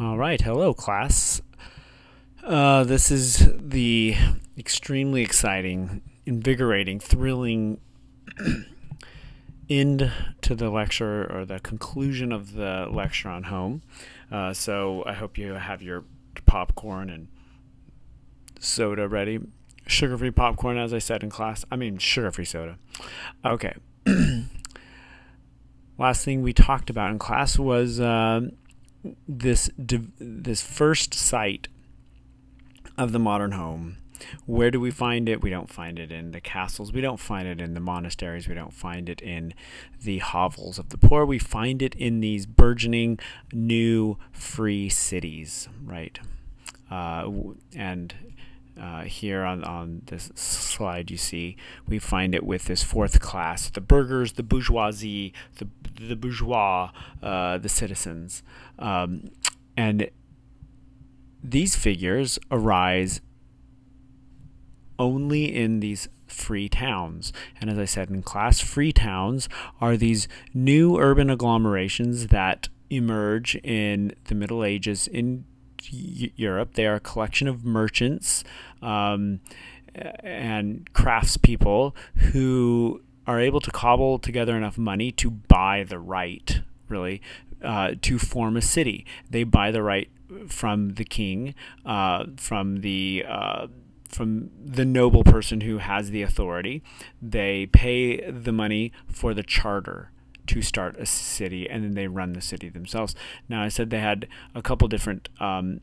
All right, hello class. Uh, this is the extremely exciting, invigorating, thrilling end to the lecture or the conclusion of the lecture on home. Uh, so I hope you have your popcorn and soda ready. Sugar-free popcorn, as I said in class. I mean, sugar-free soda. Okay. Last thing we talked about in class was. Uh, this this first site of the modern home where do we find it? We don't find it in the castles. We don't find it in the monasteries. We don't find it in the hovels of the poor. We find it in these burgeoning new free cities right? Uh, and uh, here on, on this slide you see we find it with this fourth class the burghers the bourgeoisie the, the bourgeois uh, the citizens um, and these figures arise only in these free towns. And as I said in class, free towns are these new urban agglomerations that emerge in the Middle Ages in Europe. They are a collection of merchants um, and craftspeople who are able to cobble together enough money to buy the right, really, uh, to form a city. They buy the right from the king, uh, from the uh, from the noble person who has the authority. They pay the money for the charter to start a city, and then they run the city themselves. Now, I said they had a couple different um,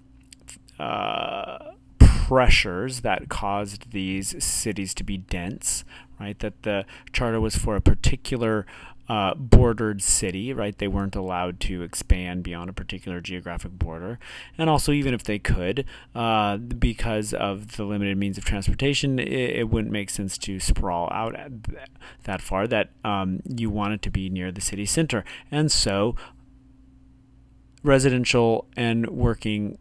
uh, pressures that caused these cities to be dense, right? That the charter was for a particular uh, bordered city, right? They weren't allowed to expand beyond a particular geographic border. And also, even if they could, uh, because of the limited means of transportation, it, it, wouldn't make sense to sprawl out that far, that um, you wanted to be near the city center. And so, residential and working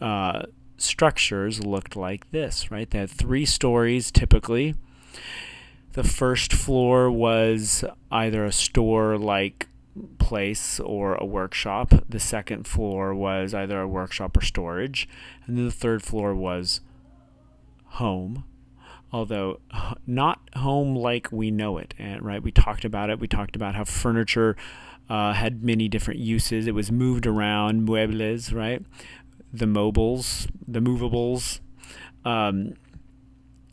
uh, structures looked like this, right? They had three stories typically the first floor was either a store like place or a workshop. The second floor was either a workshop or storage. And then the third floor was home. Although not home like we know it, and right? We talked about it. We talked about how furniture uh, had many different uses. It was moved around, muebles, right? The mobiles, the movables. Um,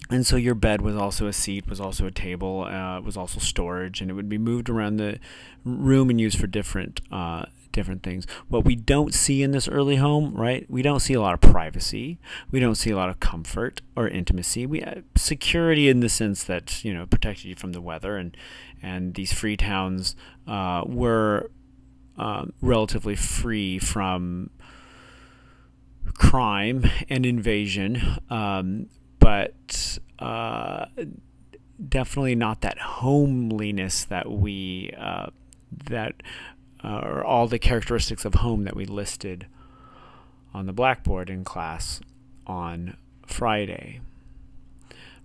and so your bed was also a seat, was also a table, uh, was also storage, and it would be moved around the room and used for different uh, different things. What we don't see in this early home, right? We don't see a lot of privacy. We don't see a lot of comfort or intimacy. We have security in the sense that you know protected you from the weather, and and these free towns uh, were um, relatively free from crime and invasion. Um, but uh, definitely not that homeliness that we uh, that uh, or all the characteristics of home that we listed on the blackboard in class on Friday.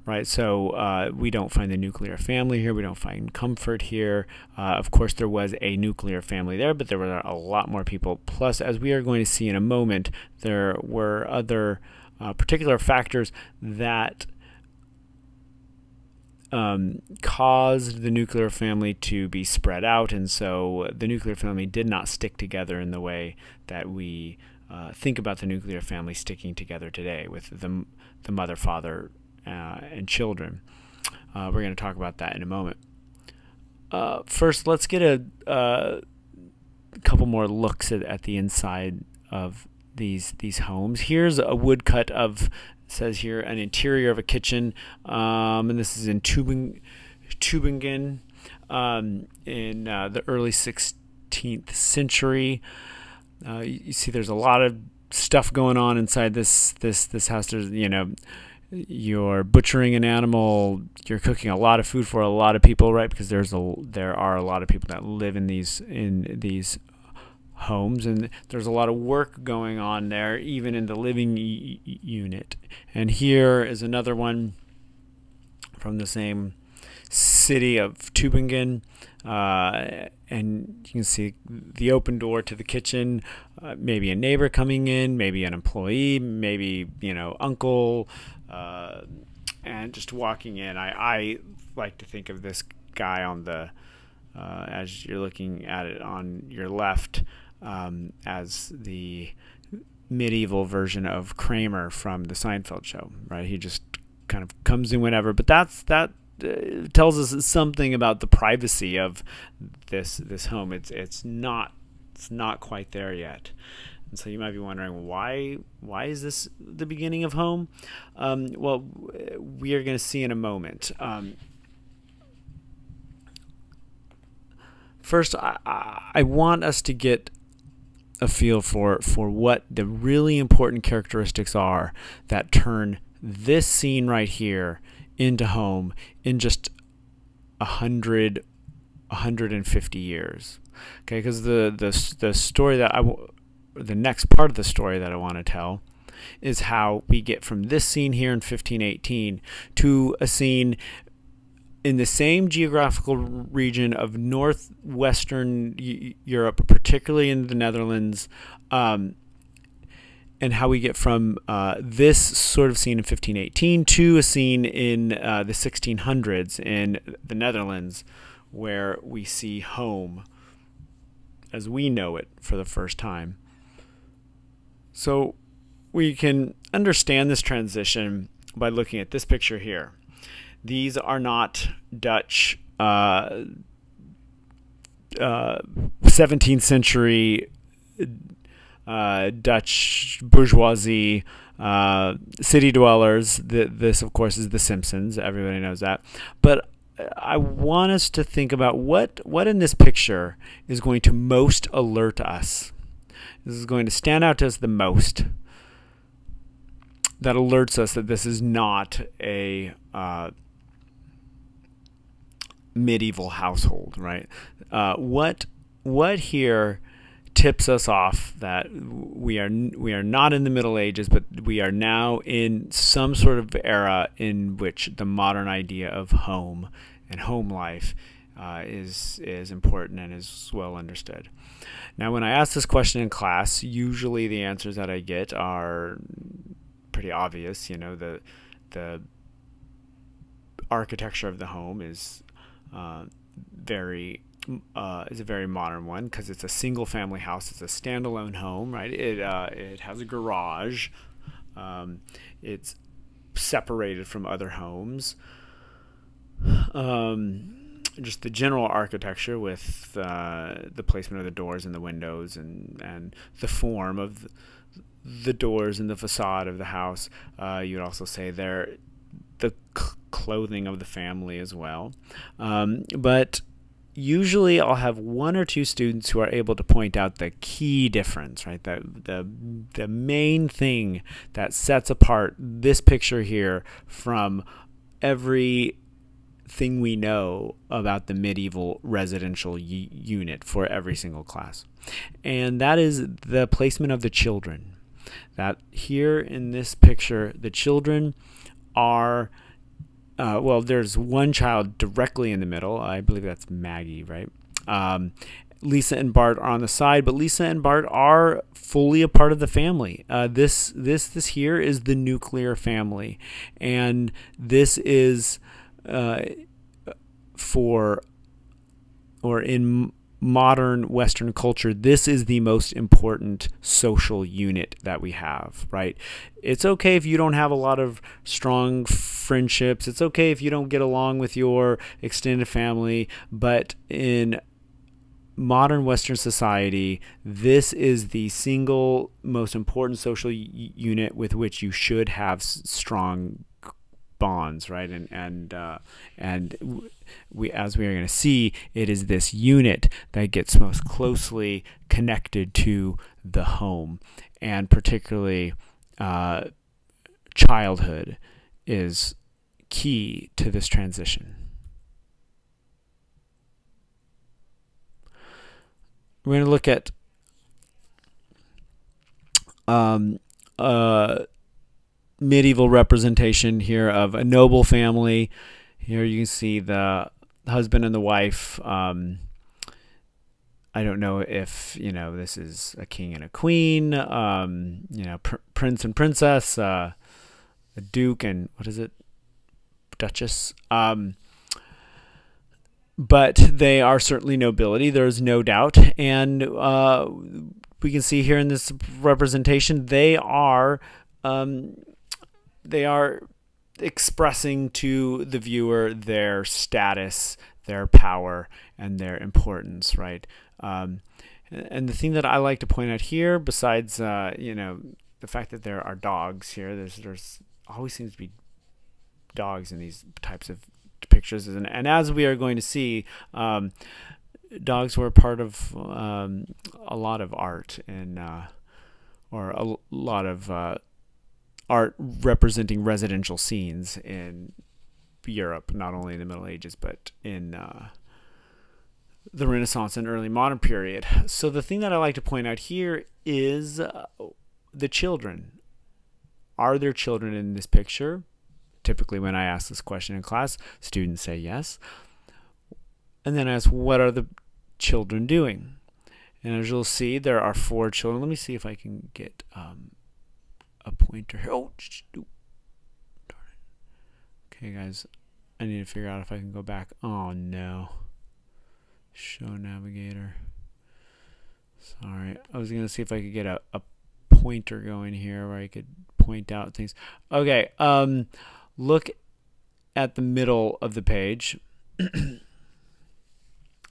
Right, so uh, we don't find the nuclear family here. We don't find comfort here. Uh, of course, there was a nuclear family there, but there were a lot more people. Plus, as we are going to see in a moment, there were other uh, particular factors that um, caused the nuclear family to be spread out, and so the nuclear family did not stick together in the way that we uh, think about the nuclear family sticking together today with the, the mother, father, uh, and children. Uh, we're going to talk about that in a moment. Uh, first, let's get a, uh, couple more looks at, at the inside of these these homes. Here's a woodcut of says here an interior of a kitchen, um, and this is in Tübingen, Tübingen um, in uh, the early 16th century. Uh, you, you, see, there's a lot of stuff going on inside this this this house. There's you know. You're butchering an animal. You're cooking a lot of food for a lot of people, right? Because there's a there are a lot of people that live in these in these homes and there's a lot of work going on there even in the living unit and here is another one from the same city of Tübingen. Uh, and you can see the open door to the kitchen, uh, maybe a neighbor coming in, maybe an employee, maybe, you know, uncle, uh, and just walking in. I, I like to think of this guy on the, uh, as you're looking at it on your left, um, as the medieval version of Kramer from the Seinfeld show, right? He just kind of comes in whenever, but that's that uh, tells us something about the privacy of this this home. It's it's not it's not quite there yet. And so you might be wondering why why is this the beginning of home? Um, well, we are going to see in a moment. Um, first, I, I want us to get a feel for for what the really important characteristics are that turn this scene right here into home in just a hundred, 150 years. Okay, because the, the the story that I the next part of the story that I want to tell is how we get from this scene here in 1518 to a scene in the same geographical region of northwestern Europe, particularly in the Netherlands, um, and how we get from uh, this sort of scene in 1518 to a scene in uh, the 1600s in the Netherlands, where we see home as we know it for the first time. So we can understand this transition by looking at this picture here. These are not Dutch uh, 17th uh, century uh, Dutch bourgeoisie, uh, city dwellers. This, of course, is The Simpsons. Everybody knows that. But I want us to think about what what in this picture is going to most alert us. This is going to stand out to us the most. That alerts us that this is not a uh, medieval household, right? Uh, what what here tips us off that we are we are not in the Middle Ages, but we are now in some sort of era in which the modern idea of home and home life uh, is is important and is well understood. Now, when I ask this question in class, usually the answers that I get are pretty obvious. You know, the the architecture of the home is very uh, is a very modern one because it's a single family house. It's a standalone home, right? It uh, it has a garage. Um, it's separated from other homes. Um, just the general architecture with uh, the placement of the doors and the windows and and the form of the, doors and the facade of the house. Uh, you'd also say there the clothing of the family as well. Um, but usually I'll have one or two students who are able to point out the key difference, right? The, the, the main thing that sets apart this picture here from every thing we know about the medieval residential unit for every single class. And that is the placement of the children. That here in this picture, the children are uh, well, there's one child directly in the middle. I believe that's Maggie, right? Um, Lisa and Bart are on the side, but Lisa and Bart are fully a part of the family. Uh, this this this here is the nuclear family, and this is uh, for or in modern Western culture, this is the most important social unit that we have, right? It's okay if you don't have a lot of strong friendships. It's okay if you don't get along with your extended family, but in modern Western society, this is the single most important social unit with which you should have strong bonds, right? And and uh, and we, as we are going to see, it is this unit that gets most closely connected to the home, and particularly uh, childhood is key to this transition. We're going to look at um, uh, medieval representation here of a noble family. Here you can see the husband and the wife. Um, I don't know if you know this is a king and a queen, um, you know, pr- prince and princess, uh, a duke and what is it, duchess. Um, but they are certainly nobility. There's no doubt, and uh, we can see here in this representation they are um, they are expressing to the viewer their status, their power, and their importance, right? Um, and the thing that I like to point out here, besides uh, you know the fact that there are dogs here, there's there's always seems to be dogs in these types of pictures, and, and as we are going to see, um, dogs were part of um, a lot of art and uh, or a lot of uh, art representing residential scenes in Europe, not only in the Middle Ages but in uh, the Renaissance and early modern period. So the thing that I like to point out here is uh, the children. Are there children in this picture? Typically, when I ask this question in class, students say yes. And then I ask, what are the children doing? And as you'll see, there are four children. Let me see if I can get um, a pointer. Oh, darn it. Okay, guys, I need to figure out if I can go back. Oh, no. Show navigator. Sorry. I was to see if I could get a, a pointer going here where I could point out things. Okay. Um, look at the middle of the page.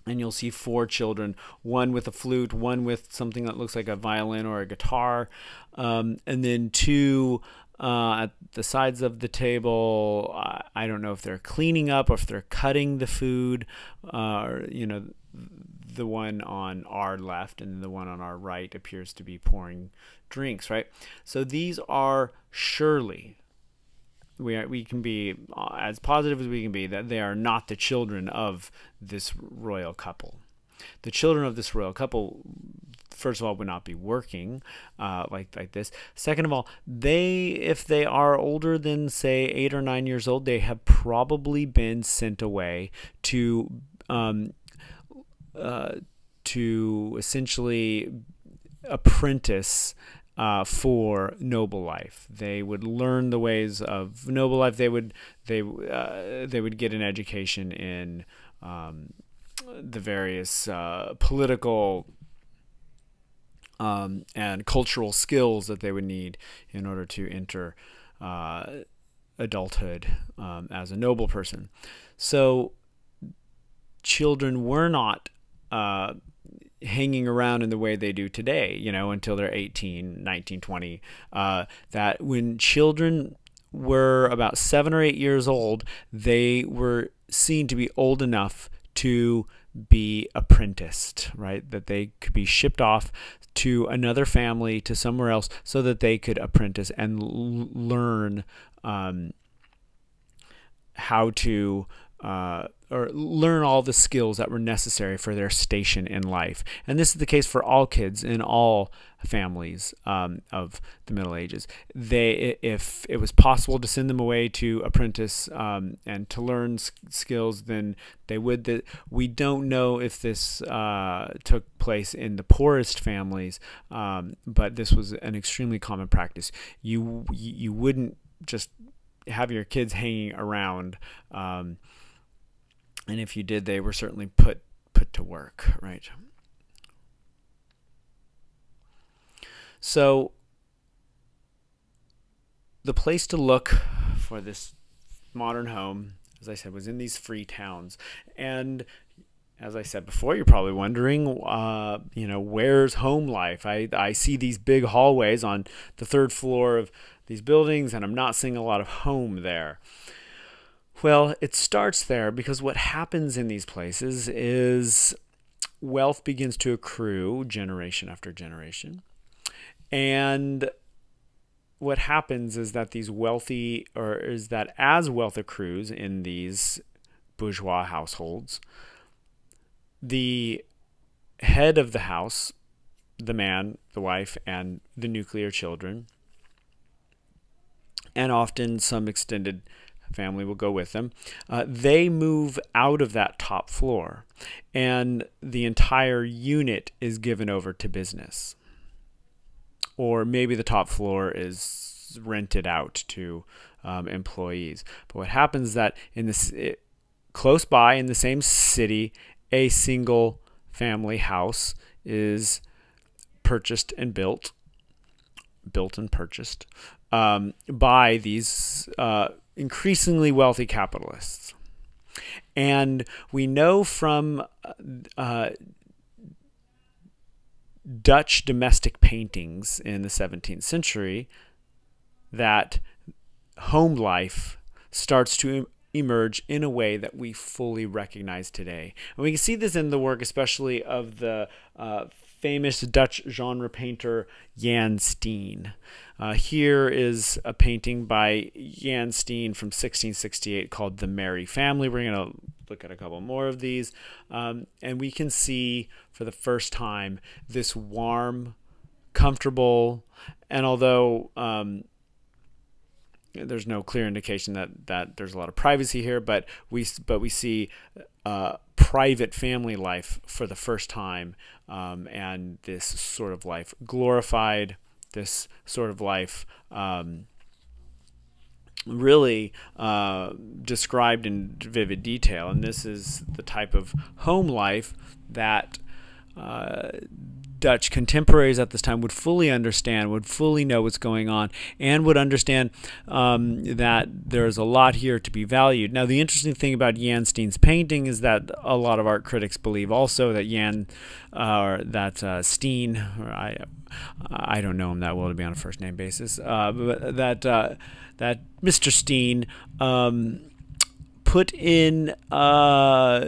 and you'll see four children one with a flute one with something that looks like a violin or a guitar um, and then two uh, at the sides of the table i don't know if they're cleaning up or if they're cutting the food uh, or you know the one on our left and the one on our right appears to be pouring drinks right? So these are surely we are, we can be uh, as positive as we can be that they are not the children of this royal couple. The children of this royal couple, first of all, would not be working uh, like like this. Second of all, they if they are older than say eight or nine years old, they have probably been sent away to um, uh, to essentially apprentice uh, for noble life. They would learn the ways of noble life. They would they uh, they would get an education in um, the various uh, political um, and cultural skills that they would need in order to enter uh, adulthood um, as a noble person. So children were not uh, hanging around in the way they do today, you know, until they're 18, 19, 20. Uh, that when children were about seven or eight years old, they were seen to be old enough to be apprenticed, right? That they could be shipped off to another family, to somewhere else, so that they could apprentice and learn um, how to uh, or learn all the skills that were necessary for their station in life. And this is the case for all kids in all families um, of the Middle Ages. They, if it was possible to send them away to apprentice um, and to learn skills, then they would. We don't know if this uh, took place in the poorest families, um, but this was an extremely common practice. You you wouldn't just have your kids hanging around. Um, and if you did, they were certainly put put to work, right? So the place to look for this modern home, as I said, was in these free towns, and as I said before, you're probably wondering, uh, you know, where's home life? I, I see these big hallways on the third floor of these buildings, and I'm not seeing a lot of home there. Well, it starts there because what happens in these places is wealth begins to accrue generation after generation. And what happens is that these wealthy, or is that as wealth accrues in these bourgeois households, the head of the house, the man, the wife, and the nuclear children, and often some extended family will go with them. Uh, they move out of that top floor, and the entire unit is given over to business. Or maybe the top floor is rented out to um, employees. But what happens is that in this it, close by in the same city, a single family house is purchased and built, built and purchased um, by these uh, increasingly wealthy capitalists. And we know from uh, Dutch domestic paintings in the 17th century that home life starts to emerge in a way that we fully recognize today. And we can see this in the work, especially of the uh, famous Dutch genre painter Jan Steen. Uh, here is a painting by Jan Steen from 1668 called The Merry Family. We're going to look at a couple more of these. Um, and we can see for the first time this warm, comfortable, and although um, there's no clear indication that that there's a lot of privacy here, but we but we see uh, private family life for the first time, um, and this sort of life glorified, this sort of life. Um, really uh, described in vivid detail, and this is the type of home life that uh, Dutch contemporaries at this time would fully understand, would fully know what's going on, and would understand um, that there's a lot here to be valued. Now, the interesting thing about Jan Steen's painting is that a lot of art critics believe also that Jan, uh, that uh, Steen, I, I don't know him that well to be on a first name basis, uh, but that uh, that Mr. Steen um, put in uh,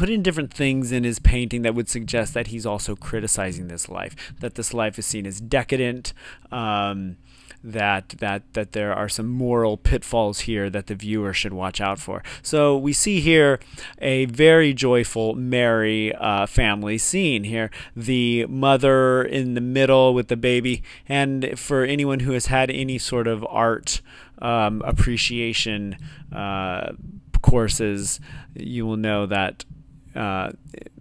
put in different things in his painting that would suggest that he's also criticizing this life, that this life is seen as decadent, um, that that that there are some moral pitfalls here that the viewer should watch out for. So we see here a very joyful, merry uh, family scene here. The mother in the middle with the baby, and for anyone who has had any sort of art um, appreciation uh, courses, you will know that uh,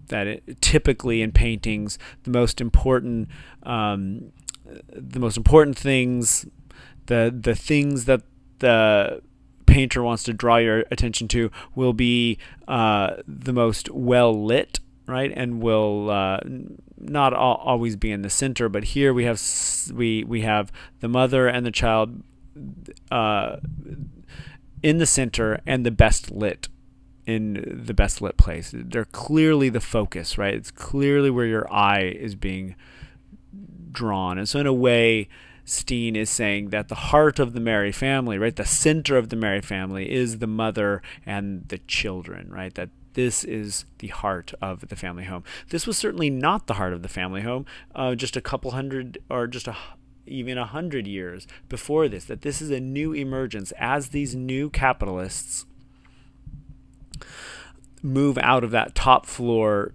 that it, typically in paintings the most important um, the most important things the the things that the painter wants to draw your attention to will be uh, the most well lit right? And will uh, not always be in the center but here we have we we have the mother and the child uh, in the center and the best lit in the best lit place. They're clearly the focus, right? It's clearly where your eye is being drawn. And so, in a way, Steen is saying that the heart of the Merry family, right, the center of the Merry family is the mother and the children, right? That this is the heart of the family home. This was certainly not the heart of the family home uh, just a couple hundred or just a even a hundred years before this. That this is a new emergence as these new capitalists move out of that top floor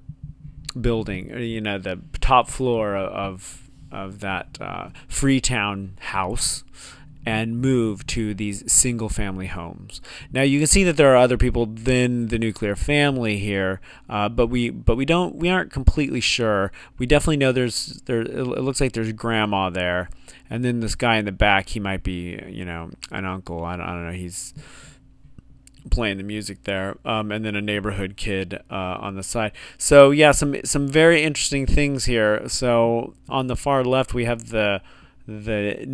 building, you know, the top floor of of that uh, Freetown house and move to these single family homes. Now you can see that there are other people than the nuclear family here, uh, but we but we don't we aren't completely sure. We definitely know there's there it looks like there's grandma there, and then this guy in the back he might be you know an uncle. I don't, I don't know. He's playing the music there, um, and then a neighborhood kid uh, on the side. So yeah, some some very interesting things here. So on the far left, we have the the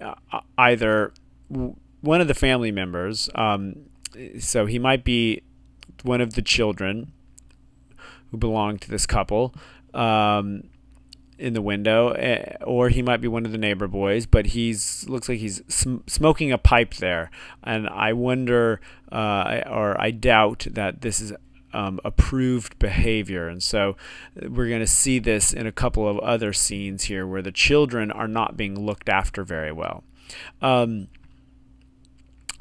uh, either one of the family members. Um, so he might be one of the children who belong to this couple. Um, in the window, eh, or he might be one of the neighbor boys. But he's looks like he's sm smoking a pipe there, and I wonder, uh, or I doubt that this is um, approved behavior. And so uh, we're going to see this in a couple of other scenes here where the children are not being looked after very well. Um,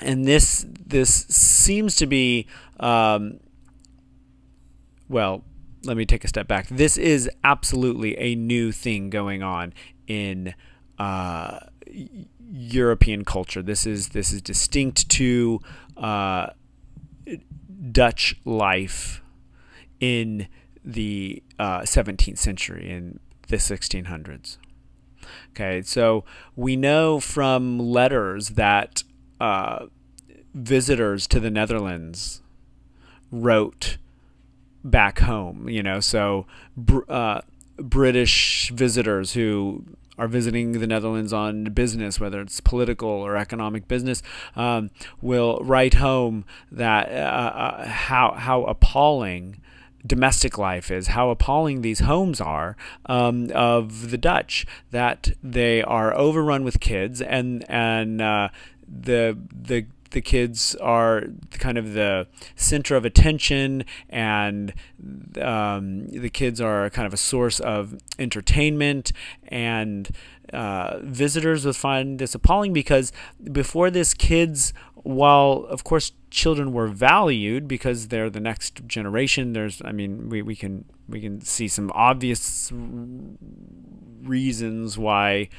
and this this seems to be um, well let me take a step back. This is absolutely a new thing going on in uh, European culture. This is this is distinct to uh, Dutch life in the uh, 17th century in the 1600s. Okay, so we know from letters that uh, visitors to the Netherlands wrote back home. You know, so uh, British visitors who are visiting the Netherlands on business, whether it's political or economic business, um, will write home that uh, uh, how how appalling domestic life is, how appalling these homes are um, of the Dutch, that they are overrun with kids and and uh, the the the kids are kind of the center of attention and um, the kids are kind of a source of entertainment and uh, visitors would find this appalling because before this kids while of course children were valued because they're the next generation there's i mean we, we can we can see some obvious reasons why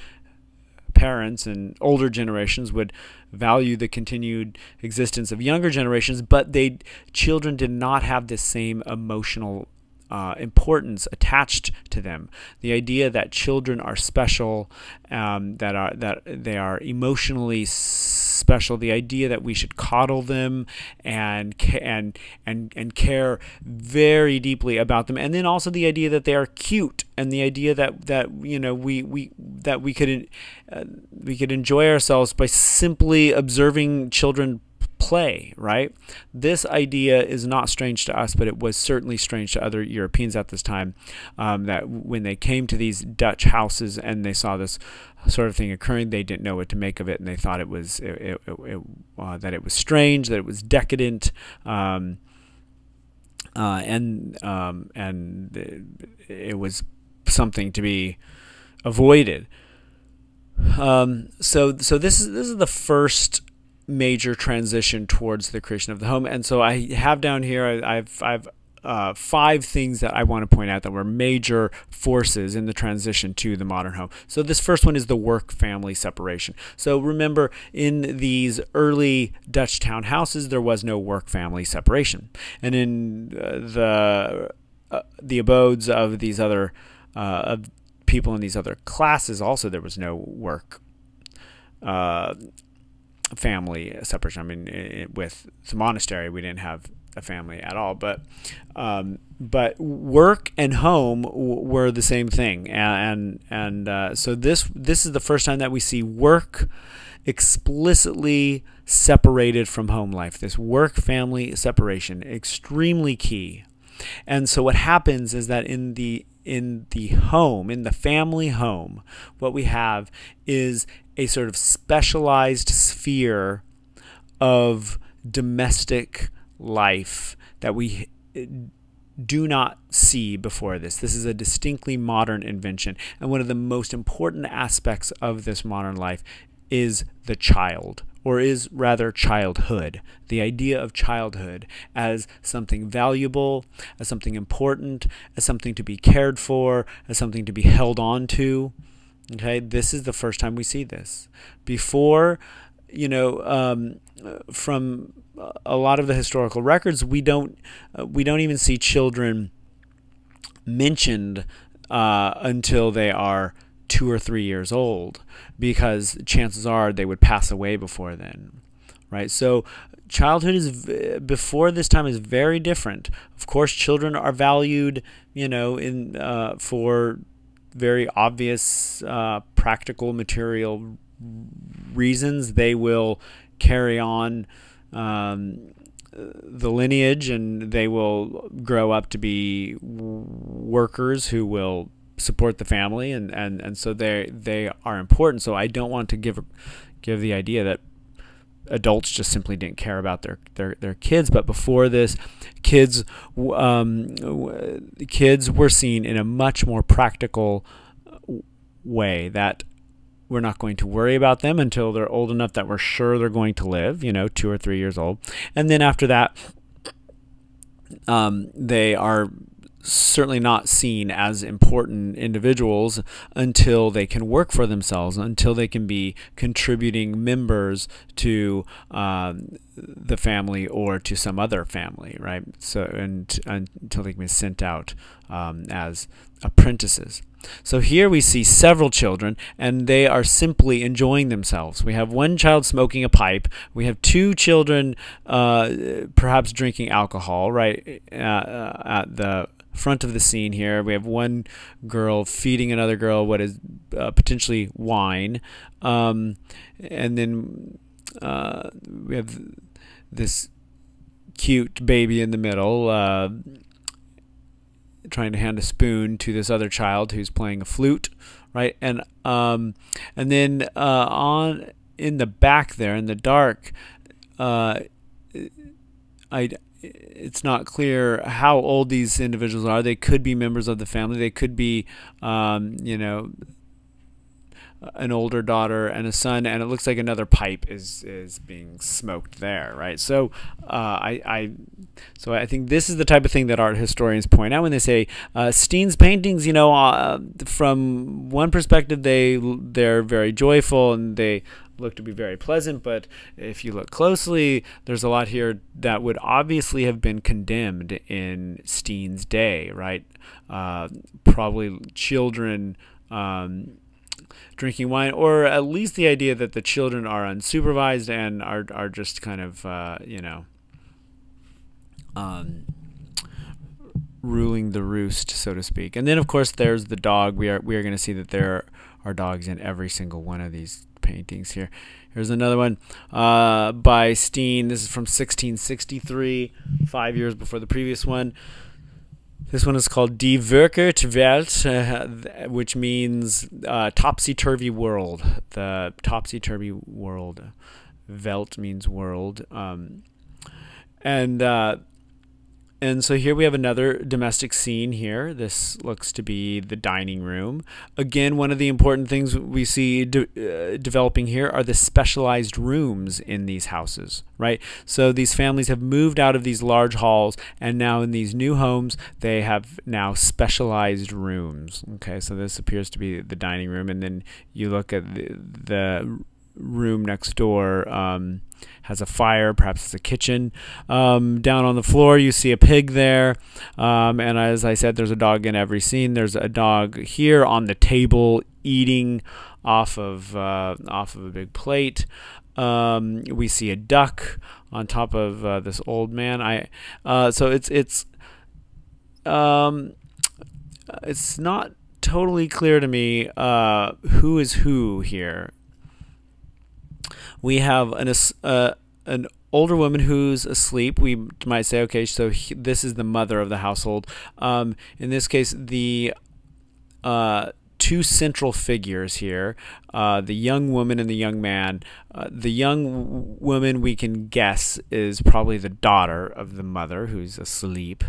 parents and older generations would value the continued existence of younger generations, but they children did not have the same emotional uh, importance attached to them. The idea that children are special, um, that are that they are emotionally special. The idea that we should coddle them and and and and care very deeply about them, and then also the idea that they are cute, and the idea that that you know we we that we could uh, we could enjoy ourselves by simply observing children play, right? This idea is not strange to us, but it was certainly strange to other Europeans at this time. Um, that when they came to these Dutch houses and they saw this sort of thing occurring, they didn't know what to make of it, and they thought it was it, it, it, uh, that it was strange, that it was decadent. Um, uh, and um, and it was something to be avoided. Um, so so this is this is the first major transition towards the creation of the home. And so I have down here, I've, I've uh, five things that I want to point out that were major forces in the transition to the modern home. So this first one is the work family separation. So remember in these early Dutch town houses there was no work family separation. And in uh, the uh, the abodes of these other uh, of people in these other classes also there was no work uh, family separation. I mean, it, with the monastery, we didn't have a family at all, but um, but work and home were the same thing, and and, uh, so this this is the first time that we see work explicitly separated from home life. This work family separation extremely key. And so what happens is that in the in the home, in the family home, what we have is a sort of specialized sphere of domestic life that we eh, do not see before this. This is a distinctly modern invention. And one of the most important aspects of this modern life is the child, or is rather childhood. The idea of childhood as something valuable, as something important, as something to be cared for, as something to be held on to. Okay, this is the first time we see this. Before, you know, um, from a lot of the historical records, we don't uh, we don't even see children mentioned uh, until they are two or three years old, because chances are they would pass away before then, right? So childhood is before this time is very different. Of course, children are valued, you know, in uh, for very obvious uh, practical material reasons, they will carry on um, the lineage and they will grow up to be workers who will support the family and, and, and so they they are important. So I don't want to give give the idea that adults just simply didn't care about their their, their kids. But before this, kids um, kids were seen in a much more practical way that we're not going to worry about them until they're old enough that we're sure they're going to live, you know, two or three years old. And then after that, um, they are certainly not seen as important individuals until they can work for themselves, until they can be contributing members to um, the family or to some other family, right? So and, until they can be sent out um, as apprentices. So here we see several children, and they are simply enjoying themselves. We have one child smoking a pipe. We have two children, uh, perhaps drinking alcohol, right, uh, uh at the front of the scene here. We have one girl feeding another girl what is uh, potentially wine, um, and then uh, we have this cute baby in the middle uh, trying to hand a spoon to this other child who's playing a flute, right? And um, and then uh, on in the back there in the dark, uh, I it's not clear how old these individuals are. They could be members of the family. They could be, um, you know, an older daughter and a son, and it looks like another pipe is is being smoked there, right? So, uh, I, I, so I think this is the type of thing that art historians point out when they say uh, Steen's paintings. You know, uh, from one perspective, they they're very joyful and they look to be very pleasant, but if you look closely, there's a lot here that would obviously have been condemned in Steen's day, right? Uh, probably children. Um, drinking wine, or at least the idea that the children are unsupervised and are are just kind of uh, you know um, ruling the roost, so to speak. And then of course there's the dog. We are we are going to see that there are dogs in every single one of these paintings here. Here's another one uh, by Steen. This is from 1663, five years before the previous one. This one is called Die Verkeerd Welt, uh, which means uh, topsy-turvy world. The topsy-turvy world. Welt means world. Um, and uh, and so here we have another domestic scene here. This looks to be the dining room. Again, one of the important things we see de uh, developing here are the specialized rooms in these houses, right? So these families have moved out of these large halls and now in these new homes, they have now specialized rooms. Okay, so this appears to be the dining room. And then you look at the, the room next door um, has a fire, perhaps it's a kitchen. Um, down on the floor, you see a pig there. Um, and as I said, there's a dog in every scene. There's a dog here on the table eating off of uh, off of a big plate. Um, we see a duck on top of uh, this old man. I uh, so it's it's um, it's not totally clear to me uh, who is who here we have an uh, an older woman who's asleep. We might say, okay, so he, this is the mother of the household. Um, in this case, the uh, two central figures here uh, the young woman and the young man. Uh, the young woman, we can guess, is probably the daughter of the mother who's asleep.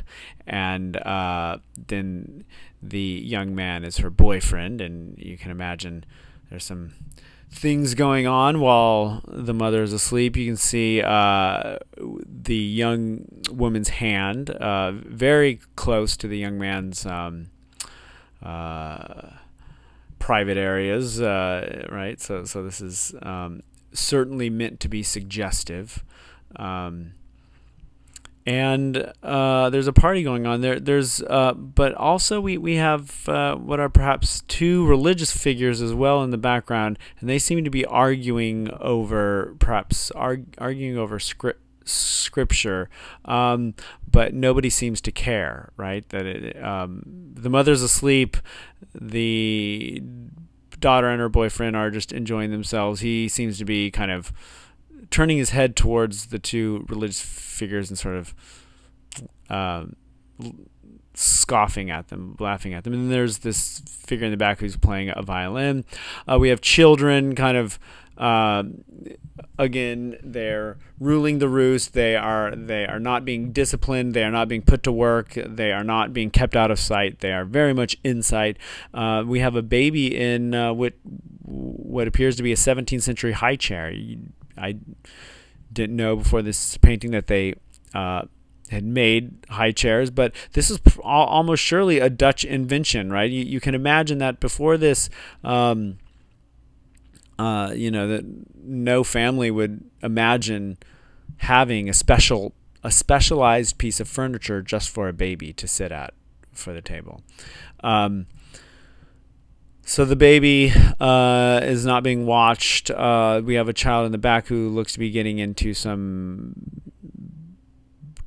And uh, then the young man is her boyfriend. And you can imagine there's some things going on while the mother is asleep. You can see uh, the young woman's hand uh, very close to the young man's um, uh, private areas, uh, right? So, so this is um, certainly meant to be suggestive. Um, and uh, there's a party going on there. There's, uh, but also we we have uh, what are perhaps two religious figures as well in the background, and they seem to be arguing over perhaps arg arguing over script scripture, um, but nobody seems to care, right? That it, um, the mother's asleep, the daughter and her boyfriend are just enjoying themselves. He seems to be kind of turning his head towards the two religious figures and sort of um, scoffing at them, laughing at them. And there's this figure in the back who's playing a violin. Uh, we have children kind of. Uh, again, they're ruling the roost. They are they are not being disciplined. They are not being put to work. They are not being kept out of sight. They are very much in sight. Uh, we have a baby in uh, what what appears to be a 17th century high chair. I didn't know before this painting that they uh, had made high chairs, but this is almost surely a Dutch invention, right? You, you can imagine that before this, um, uh, you know, that no family would imagine having a special, a specialized piece of furniture just for a baby to sit at for the table. Um, so the baby uh, is not being watched. Uh, we have a child in the back who looks to be getting into some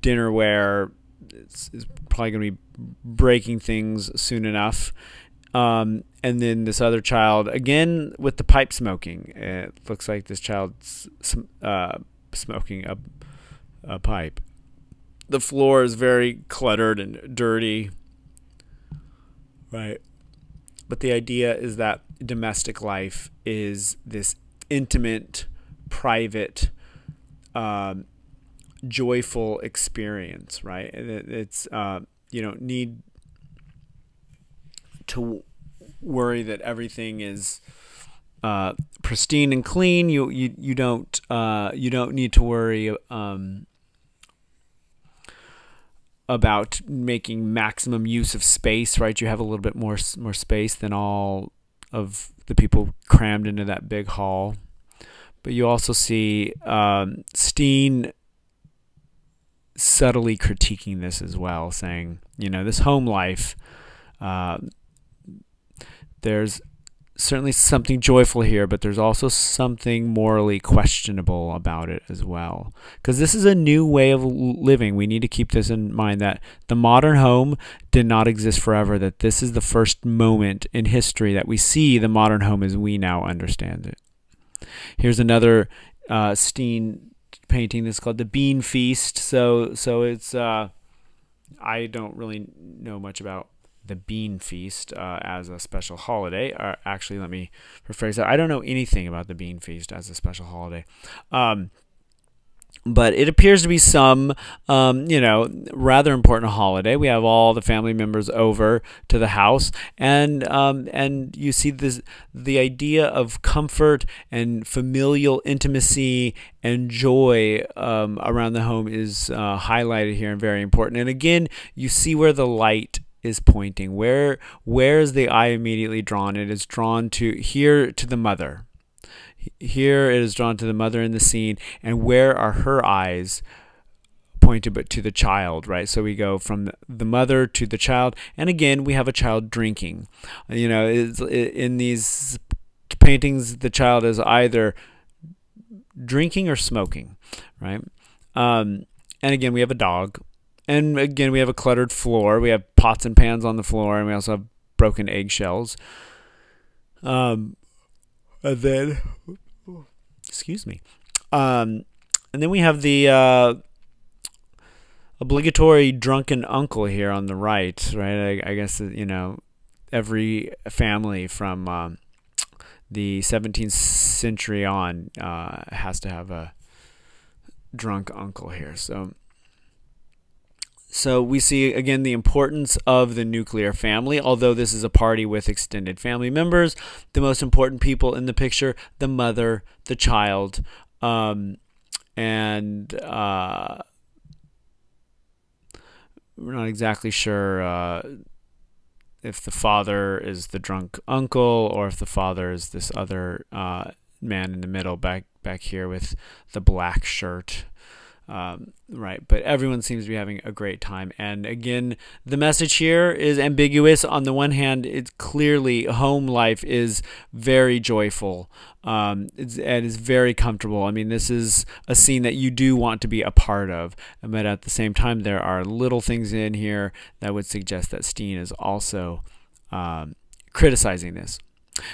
dinnerware. It's, it's probably going to be breaking things soon enough. Um, and then this other child, again with the pipe smoking. It looks like this child's uh, smoking a, a pipe. The floor is very cluttered and dirty. Right. But the idea is that domestic life is this intimate, private, um, joyful experience, right? It's uh, you don't need to worry that everything is uh, pristine and clean. You you you don't uh, you don't need to worry um, about making maximum use of space, right? You have a little bit more more space than all of the people crammed into that big hall. But you also see um, Steen subtly critiquing this as well, saying, you know, this home life, uh, there's certainly something joyful here, but there's also something morally questionable about it as well. Because this is a new way of living. We need to keep this in mind that the modern home did not exist forever, that this is the first moment in history that we see the modern home as we now understand it. Here's another uh, Steen painting that's called the Bean Feast. So, so it's, uh, I don't really know much about the Bean Feast uh, as a special holiday. Uh, actually, let me rephrase that. I don't know anything about the Bean Feast as a special holiday. Um, but it appears to be some, um, you know, rather important holiday. We have all the family members over to the house, and um, and you see this the idea of comfort and familial intimacy and joy um, around the home is uh, highlighted here and very important. And again, you see where the light is pointing? Where where is the eye immediately drawn? It is drawn to here to the mother. Here it is drawn to the mother in the scene, and where are her eyes pointed but to the child, right? So we go from the mother to the child, and again we have a child drinking. You know, in these paintings, the child is either drinking or smoking, right? Um, and again, we have a dog and again, we have a cluttered floor. We have pots and pans on the floor, and we also have broken eggshells. Um, and then, excuse me. Um, and then we have the uh, obligatory drunken uncle here on the right, right? I, I guess you know every family from um, the 17th century on uh, has to have a drunk uncle here. So so we see again the importance of the nuclear family. Although this is a party with extended family members, the most important people in the picture: the mother, the child, um, and uh, we're not exactly sure uh, if the father is the drunk uncle or if the father is this other uh, man in the middle back back here with the black shirt. Um, right, but everyone seems to be having a great time. And again, the message here is ambiguous. On the one hand, it's clearly home life is very joyful. Um, it's, and is very comfortable. I mean, this is a scene that you do want to be a part of. But at the same time, there are little things in here that would suggest that Steen is also um, criticizing this.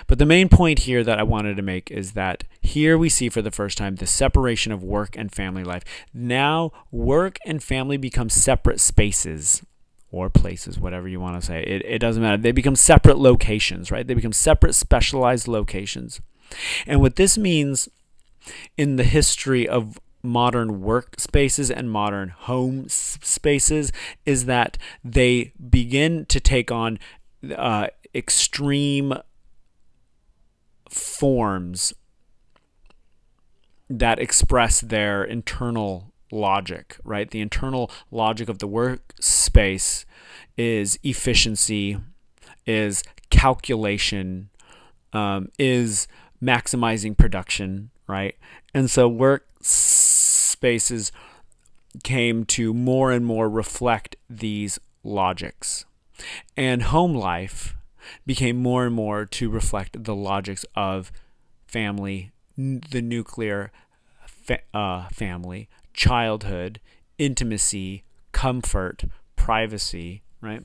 But the main point here that I wanted to make is that here we see for the first time the separation of work and family life. Now, work and family become separate spaces or places, whatever you want to say. It, it doesn't matter. They become separate locations, right? They become separate, specialized locations. And what this means in the history of modern workspaces and modern home spaces is that they begin to take on uh, extreme forms that express their internal logic, right? The internal logic of the workspace is efficiency, is calculation, um, is maximizing production, right? And so workspaces came to more and more reflect these logics. And home life became more and more to reflect the logics of family, the nuclear fa- uh, family, childhood, intimacy, comfort, privacy, right?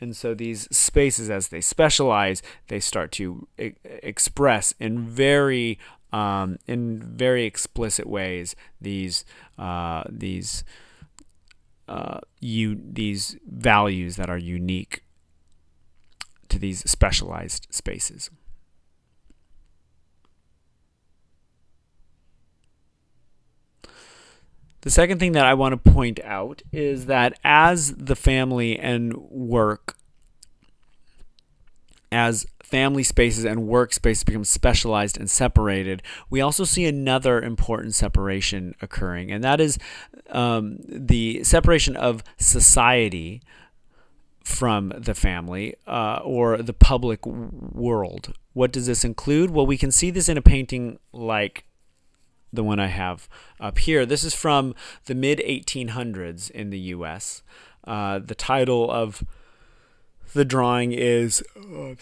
And so these spaces, as they specialize, they start to e- express in very um, in very explicit ways these uh, these uh, you these values that are unique these specialized spaces. The second thing that I want to point out is that as the family and work, as family spaces and workspaces become specialized and separated, we also see another important separation occurring, and that is um, the separation of society from the family uh, or the public world. What does this include? Well, we can see this in a painting like the one I have up here. This is from the mid 1800s in the US. Uh, the title of the drawing is oh,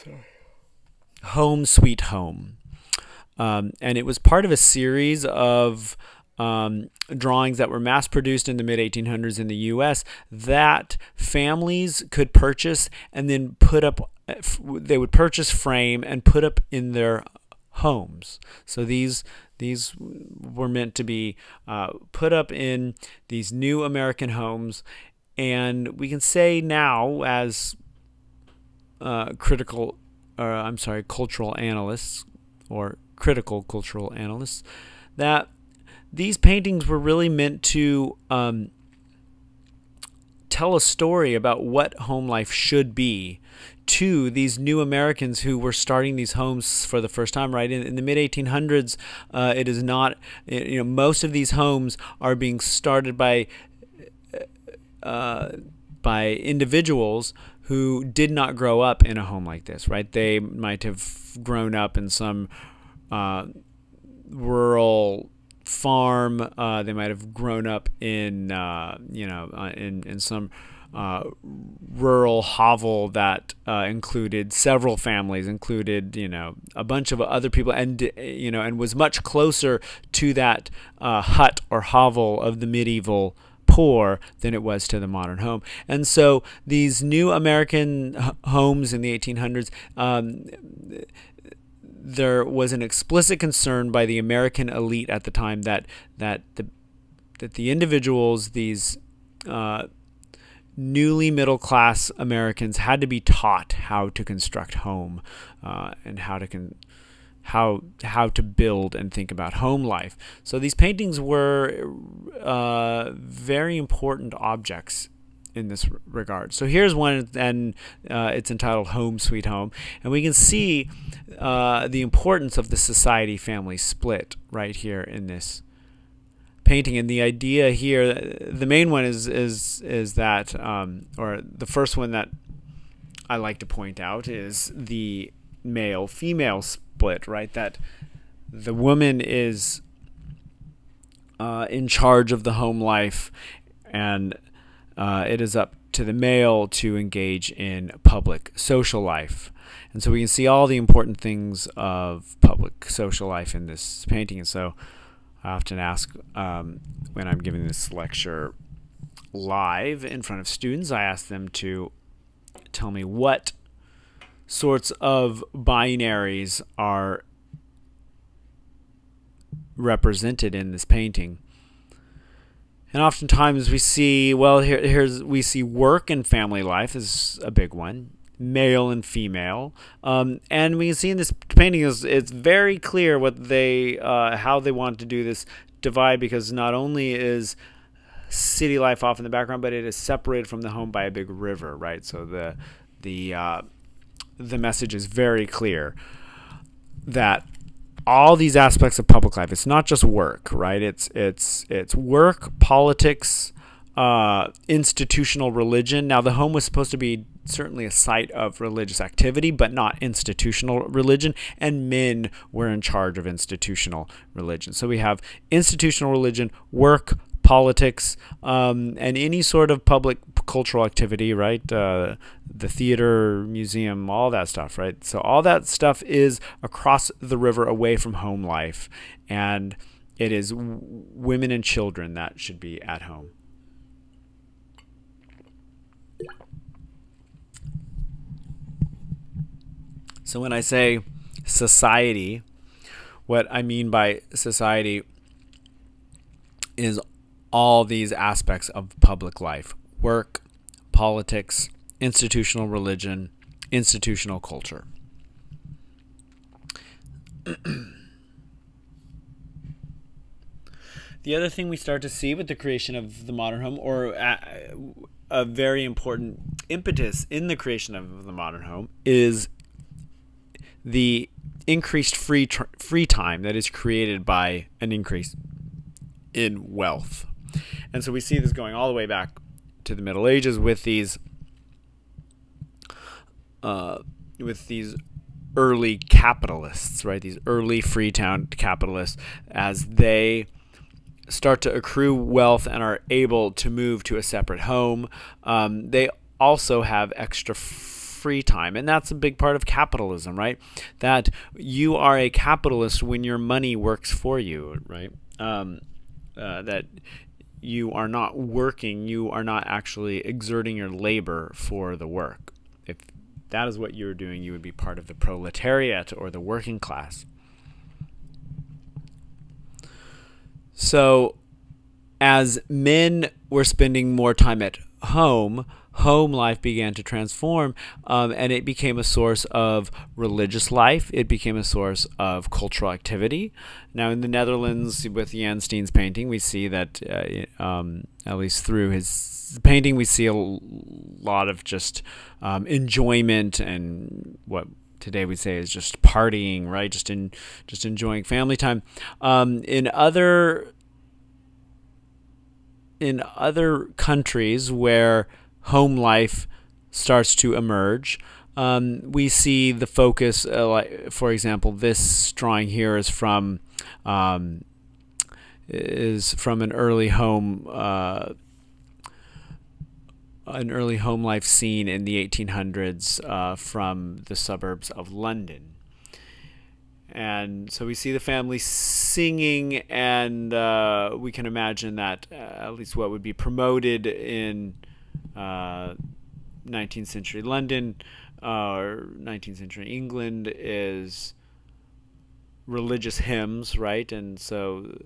Home Sweet Home. Um, and it was part of a series of um, drawings that were mass produced in the mid 1800s in the US that families could purchase and then put up, they would purchase frame and put up in their homes. So these these were meant to be uh, put up in these new American homes, and we can say now, as uh, critical, I'm sorry, cultural analysts or critical cultural analysts, that these paintings were really meant to um, tell a story about what home life should be to these new Americans who were starting these homes for the first time. Right in, in the mid 1800s, uh, it is not. You know, most of these homes are being started by uh, by individuals who did not grow up in a home like this. Right, they might have grown up in some uh, rural farm. Uh, they might have grown up in uh, you know uh, in in some uh, rural hovel that uh, included several families, included you know a bunch of other people, and you know and was much closer to that uh, hut or hovel of the medieval poor than it was to the modern home. And so these new American homes in the 1800s. Um, there was an explicit concern by the American elite at the time that that the that the individuals, these uh, newly middle class Americans, had to be taught how to construct home uh, and how to con- how how to build and think about home life. So these paintings were uh, very important objects in this regard. So here's one, and uh, it's entitled "Home Sweet Home," and we can see uh, the importance of the society family split right here in this painting. And the idea here, the main one is is is that, um, or the first one that I like to point out is the male female split. Right, that the woman is uh, in charge of the home life and uh, it is up to the male to engage in public social life. And so we can see all the important things of public social life in this painting. And so I often ask um, when I'm giving this lecture live in front of students, I ask them to tell me what sorts of binaries are represented in this painting. And oftentimes we see, well, here, here's we see work and family life is a big one, male and female, um, and we can see in this painting is it's very clear what they uh, how they want to do this divide because not only is city life off in the background, but it is separated from the home by a big river, right? So the the uh, the message is very clear that all these aspects of public life. It's not just work, right? It's it's it's work, politics, uh, institutional religion. Now, the home was supposed to be certainly a site of religious activity, but not institutional religion, and men were in charge of institutional religion. So we have institutional religion, work, politics, um, and any sort of public cultural activity, right? Uh, the theater, museum, all that stuff, right? So all that stuff is across the river away from home life, and it is women and children that should be at home. So when I say society, what I mean by society is all these aspects of public life work, politics, institutional religion, institutional culture. the other thing we start to see with the creation of the modern home, or a, a very important impetus in the creation of the modern home, is the increased free free time that is created by an increase in wealth. And so we see this going all the way back to the Middle Ages with these uh, with these early capitalists, right? These early Freetown capitalists, as they start to accrue wealth and are able to move to a separate home, um, they also have extra free time. And that's a big part of capitalism, right? That you are a capitalist when your money works for you, right? Um, uh, that you are not working, you are not actually exerting your labor for the work. If that is what you are doing, you would be part of the proletariat or the working class. So, as men were spending more time at home, home life began to transform um, and it became a source of religious life. It became a source of cultural activity. Now, in the Netherlands, with Jan Steen's painting, we see that, uh, um, at least through his painting, we see a lot of just um, enjoyment and what today we say is just partying, right? Just in just enjoying family time. Um, in other in other countries where home life starts to emerge. Um, we see the focus, uh, like, for example, this drawing here is from um, is from an early home uh, an early home life scene in the 1800s uh, from the suburbs of London. And so we see the family singing, and uh, we can imagine that uh, at least what would be promoted in uh, 19th century London uh, or 19th century England is religious hymns, right? And so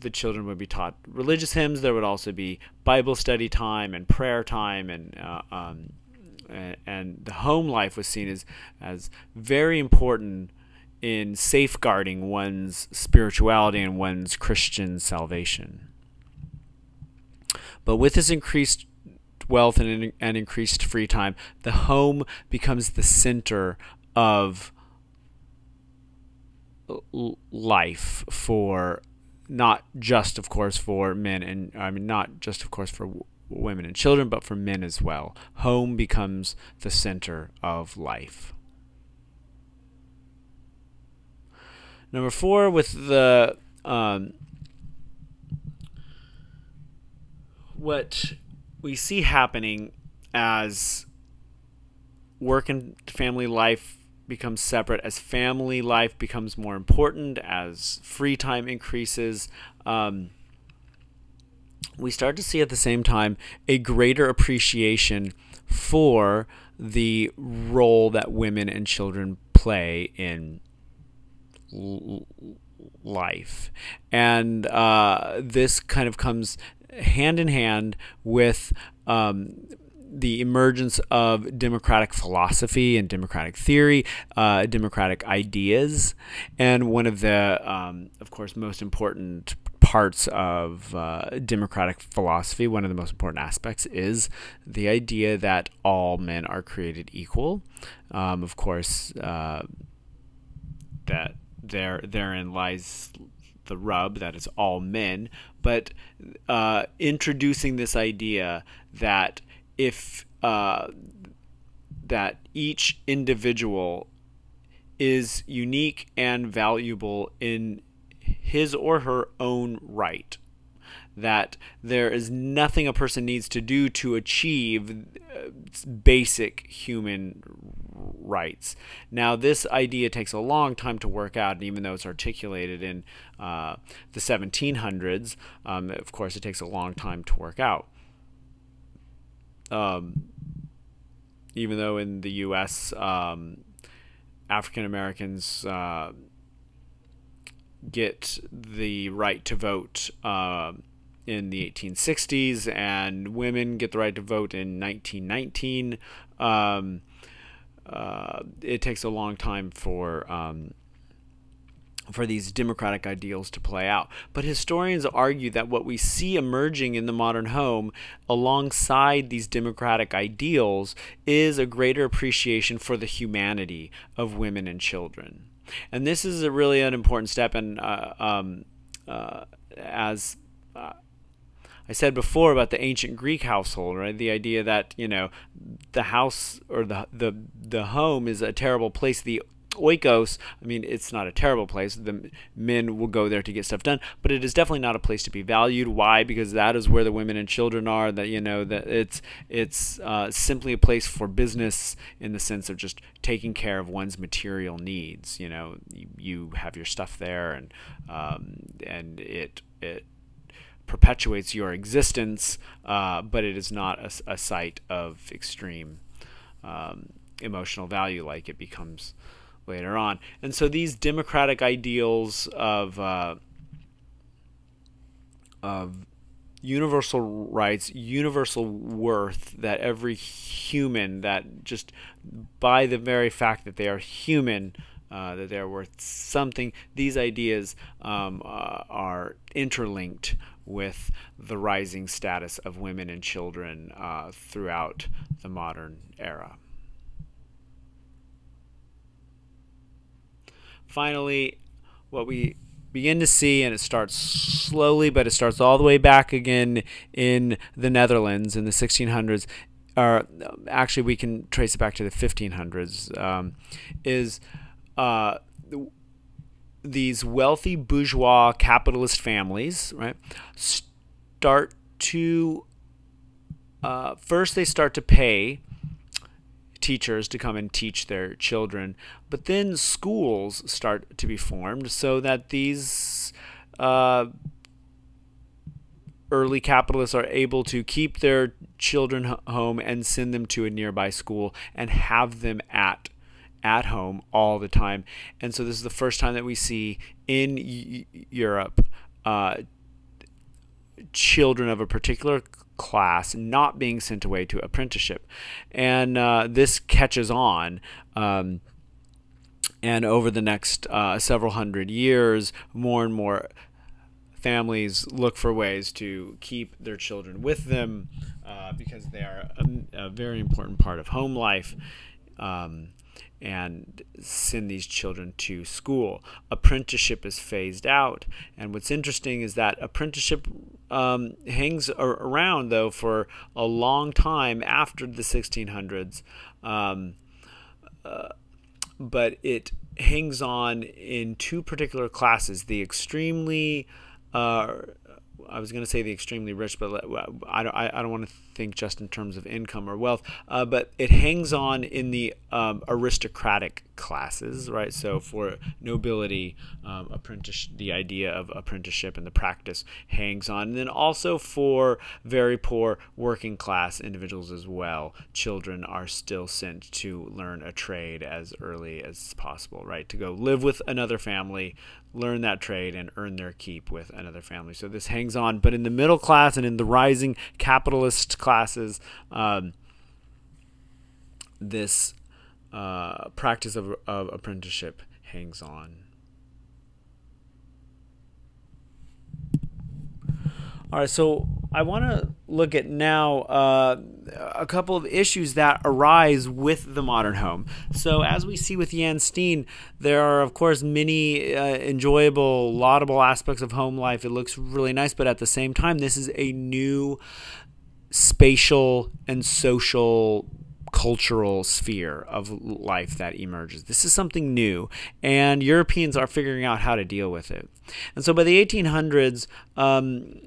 the children would be taught religious hymns. There would also be Bible study time and prayer time, and uh, um, and the home life was seen as as very important in safeguarding one's spirituality and one's Christian salvation. But with this increased wealth and, and increased free time, the home becomes the center of life for not just of course for men and I mean not just of course for women and children but for men as well. Home becomes the center of life. Number 4 with the um, what we see happening as work and family life becomes separate, as family life becomes more important, as free time increases. Um, we start to see at the same time a greater appreciation for the role that women and children play in life. And uh, this kind of comes hand in hand with um, the emergence of democratic philosophy and democratic theory, uh, democratic ideas, and one of the, um, of course, most important parts of uh, democratic philosophy, one of the most important aspects is the idea that all men are created equal. Um, of course, uh, that there therein lies the rub that is all men, but uh, introducing this idea that if uh, that each individual is unique and valuable in his or her own right. That there is nothing a person needs to do to achieve uh, basic human rights. Now, this idea takes a long time to work out, and even though it's articulated in uh, the 1700s, um, of course, it takes a long time to work out. Um, even though in the U.S., um, African Americans uh, get the right to vote uh, in the 1860s, and women get the right to vote in 1919. Um, uh, it takes a long time for um, for these democratic ideals to play out. But historians argue that what we see emerging in the modern home alongside these democratic ideals is a greater appreciation for the humanity of women and children. And this is a really an important step. And uh, um, uh, as uh, I said before about the ancient Greek household, right? The idea that you know the house or the the the home is a terrible place. The oikos, I mean, it's not a terrible place. The men will go there to get stuff done, but it is definitely not a place to be valued. Why? Because that is where the women and children are. That you know that it's it's uh, simply a place for business in the sense of just taking care of one's material needs. You know, you, you have your stuff there, and um, and it it perpetuates your existence, uh, but it is not a, a site of extreme um, emotional value like it becomes later on. And so these democratic ideals of uh, of universal rights, universal worth that every human that just by the very fact that they are human uh, that they're worth something. These ideas um, uh, are interlinked with the rising status of women and children uh, throughout the modern era. Finally, what we begin to see, and it starts slowly, but it starts all the way back again in the Netherlands in the 1600s, or actually we can trace it back to the 1500s, um, is uh, these wealthy bourgeois capitalist families, right, start to uh, first they start to pay teachers to come and teach their children, but then schools start to be formed so that these uh, early capitalists are able to keep their children home and send them to a nearby school and have them at at home all the time. And so this is the first time that we see in Europe uh, children of a particular class not being sent away to apprenticeship. And uh, this catches on. Um, and over the next uh, several hundred years, more and more families look for ways to keep their children with them uh, because they are a, a, very important part of home life. Um, and send these children to school. Apprenticeship is phased out, and what's interesting is that apprenticeship um, hangs around though for a long time after the 1600s, um, uh, but it hangs on in two particular classes: the extremely uh, I was going to say the extremely rich, but I don't, I, don't want to think just in terms of income or wealth. Uh, but it hangs on in the um, aristocratic classes, right? So for nobility, um, apprentice, the idea of apprenticeship and the practice hangs on. And then also for very poor working class individuals as well, children are still sent to learn a trade as early as possible, right? To go live with another family, learn that trade and earn their keep with another family. So this hangs on. But in the middle class and in the rising capitalist classes, um, this uh, practice of, of apprenticeship hangs on. All right, so I want to look at now uh, a couple of issues that arise with the modern home. So, as we see with Jan Steen, there are, of course, many uh, enjoyable, laudable aspects of home life. It looks really nice, but at the same time, this is a new spatial and social cultural sphere of life that emerges. This is something new, and Europeans are figuring out how to deal with it. And so by the 1800s, um,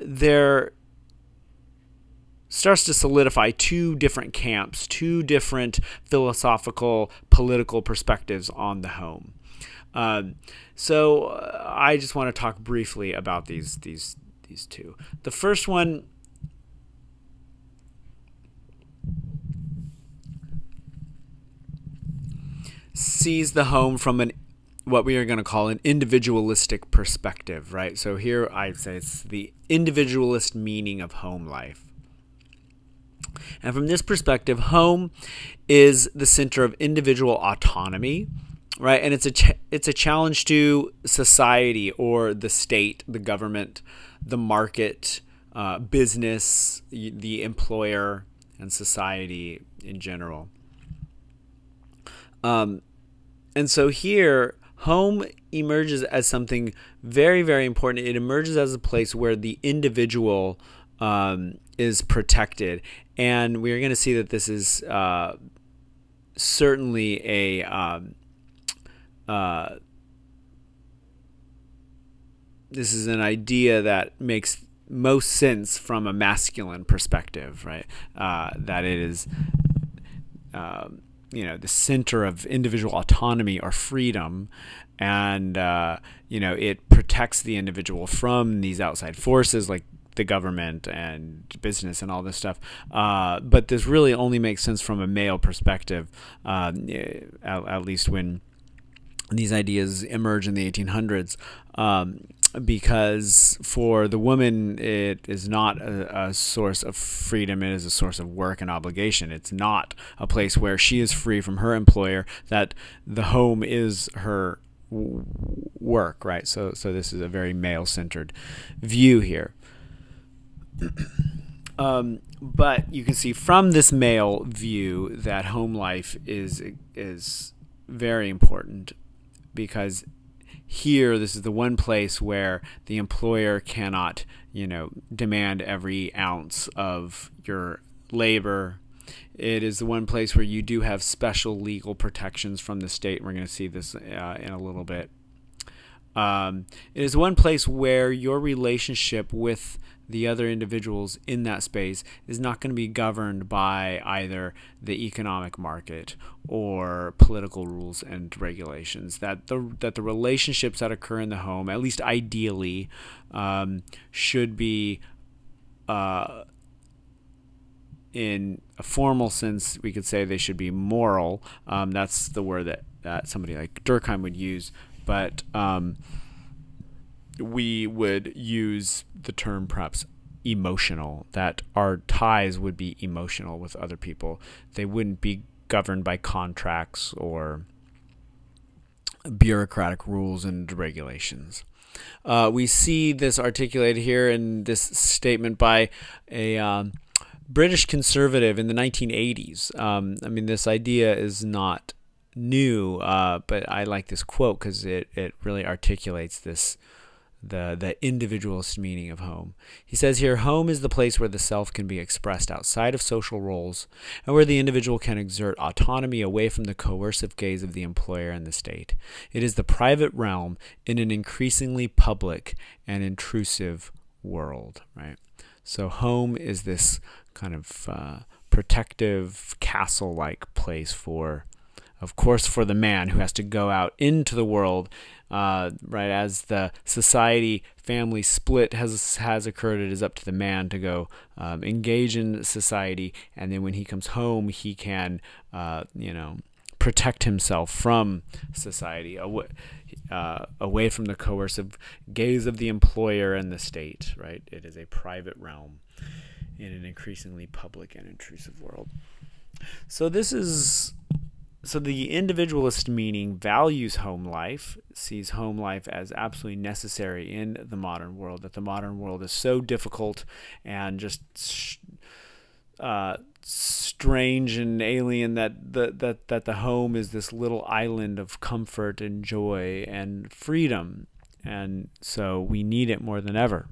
there starts to solidify two different camps, two different philosophical, political perspectives on the home. Um, so uh, I just want to talk briefly about these these these two. The first one sees the home from an what we are going to call an individualistic perspective, right? So here I'd say it's the individualist meaning of home life. And from this perspective, home is the center of individual autonomy, right? And it's a it's a challenge to society or the state, the government, the market, uh, business, the employer, and society in general. Um, and so here, home emerges as something very, very important. It emerges as a place where the individual um, is protected. And we're going to see that this is uh, certainly a. Um, uh, this is an idea that makes most sense from a masculine perspective, right? Uh, that it is um, you know the center of individual autonomy or freedom and uh, you know it protects the individual from these outside forces like the government and business and all this stuff. Uh, but this really only makes sense from a male perspective, uh, at, at, least when these ideas emerge in the 1800s. Um, because for the woman, it is not a, a, source of freedom, it is a source of work and obligation. It's not a place where she is free from her employer, that the home is her work, right? So, so this is a very male centered view here. Um, but you can see from this male view that home life is is very important because here this is the one place where the employer cannot you know demand every ounce of your labor. It is the one place where you do have special legal protections from the state. We're going to see this uh, in a little bit. Um, it is one place where your relationship with the other individuals in that space is not going to be governed by either the economic market or political rules and regulations. That the that the relationships that occur in the home, at least ideally, um, should be. Uh, in a formal sense, we could say they should be moral. Um, that's the word that, that somebody like Durkheim would use. But um, we would use the term perhaps emotional, that our ties would be emotional with other people. They wouldn't be governed by contracts or bureaucratic rules and regulations. Uh, we see this articulated here in this statement by a um, British conservative in the 1980s. Um, I mean, this idea is not new, uh, but I like this quote because it, it really articulates this the the individualist meaning of home. He says here home is the place where the self can be expressed outside of social roles and where the individual can exert autonomy away from the coercive gaze of the employer and the state. It is the private realm in an increasingly public and intrusive world, right? So home is this kind of uh, protective castle-like place for of course, for the man who has to go out into the world uh, right as the society family split has has occurred it is up to the man to go um, engage in society and then when he comes home he can uh, you know protect himself from society away, uh, away from the coercive gaze of the employer and the state right? It is a private realm in an increasingly public and intrusive world. So this is so the individualist meaning values home life, sees home life as absolutely necessary in the modern world. That the modern world is so difficult and just uh, strange and alien that the that that the home is this little island of comfort and joy and freedom, and so we need it more than ever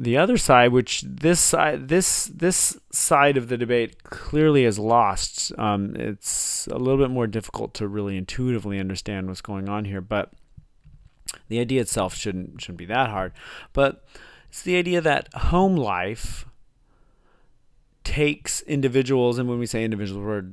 the other side, which this side this this side of the debate clearly is lost. Um, it's a little bit more difficult to really intuitively understand what's going on here, but the idea itself shouldn't shouldn't be that hard. But it's the idea that home life takes individuals, and when we say individuals, we're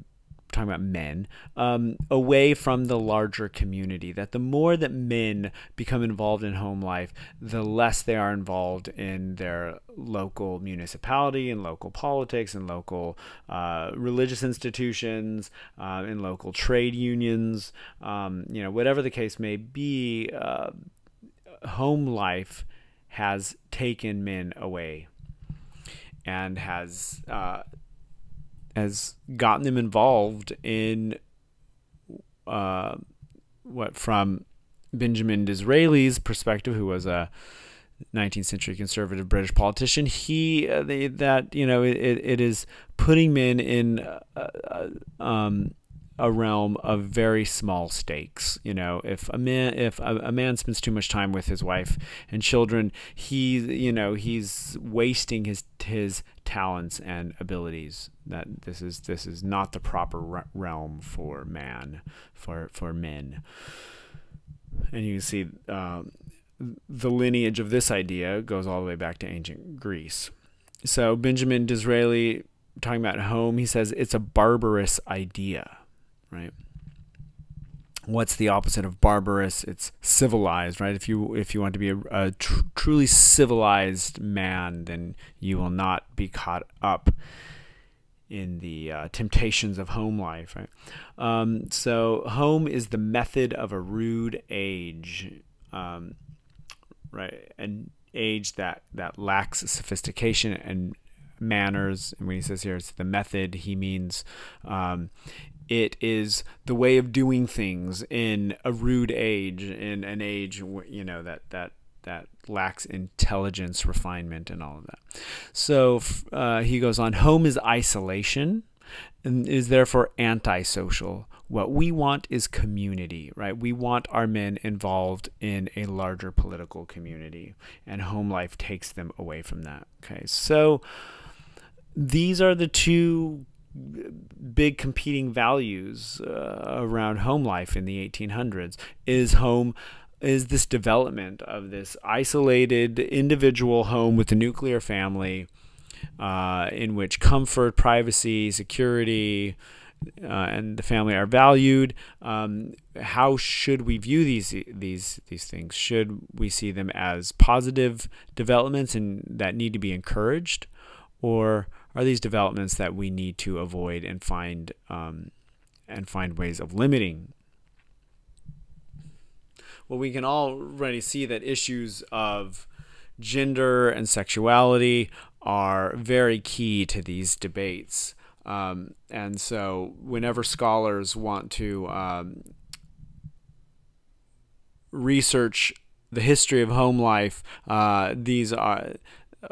talking about men, um, away from the larger community. That the more that men become involved in home life, the less they are involved in their local municipality and local politics and local uh, religious institutions, uh, in local trade unions, um, you know, whatever the case may be. Uh, home life has taken men away and has uh, has gotten them involved in uh, what from Benjamin Disraeli's perspective, who was a 19th century conservative British politician, he uh, they, that you know it, it is putting men in uh, uh um, a realm of very small stakes. You know, if a man if a, a, man spends too much time with his wife and children, he you know he's wasting his his talents and abilities. That this is this is not the proper realm for man for for men. And you can see uh, the lineage of this idea goes all the way back to ancient Greece. So Benjamin Disraeli talking about home, he says it's a barbarous idea right? What's the opposite of barbarous? It's civilized, right? If you if you want to be a, a tr truly civilized man, then you will not be caught up in the uh, temptations of home life, right? Um, so home is the method of a rude age, um, right? An age that that lacks sophistication and manners. And when he says here it's the method, he means um, it is the way of doing things in a rude age, in an age you know that that that lacks intelligence, refinement, and all of that. So uh, he goes on. Home is isolation, and is therefore antisocial. What we want is community, right? We want our men involved in a larger political community, and home life takes them away from that. Okay, so these are the two big competing values uh, around home life in the 1800s is home is this development of this isolated individual home with a nuclear family uh, in which comfort privacy security uh, and the family are valued. Um, how should we view these these these things? Should we see them as positive developments and that need to be encouraged, or are these developments that we need to avoid and find um, and find ways of limiting. Well, we can already see that issues of gender and sexuality are very key to these debates. Um, and so, whenever scholars want to um, research the history of home life, uh, these are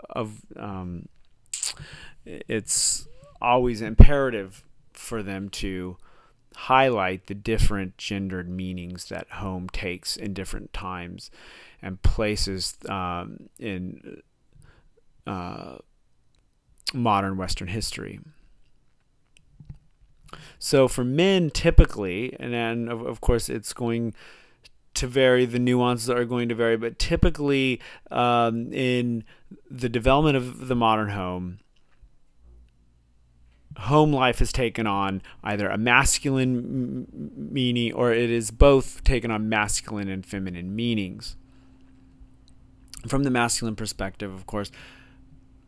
of um, it's always imperative for them to highlight the different gendered meanings that home takes in different times and places um, in uh, modern Western history. So for men, typically, and then of, of course it's going to vary, the nuances are going to vary, but typically um, in the development of the modern home, home life has taken on either a masculine meaning or it is both taken on masculine and feminine meanings. From the masculine perspective, of course,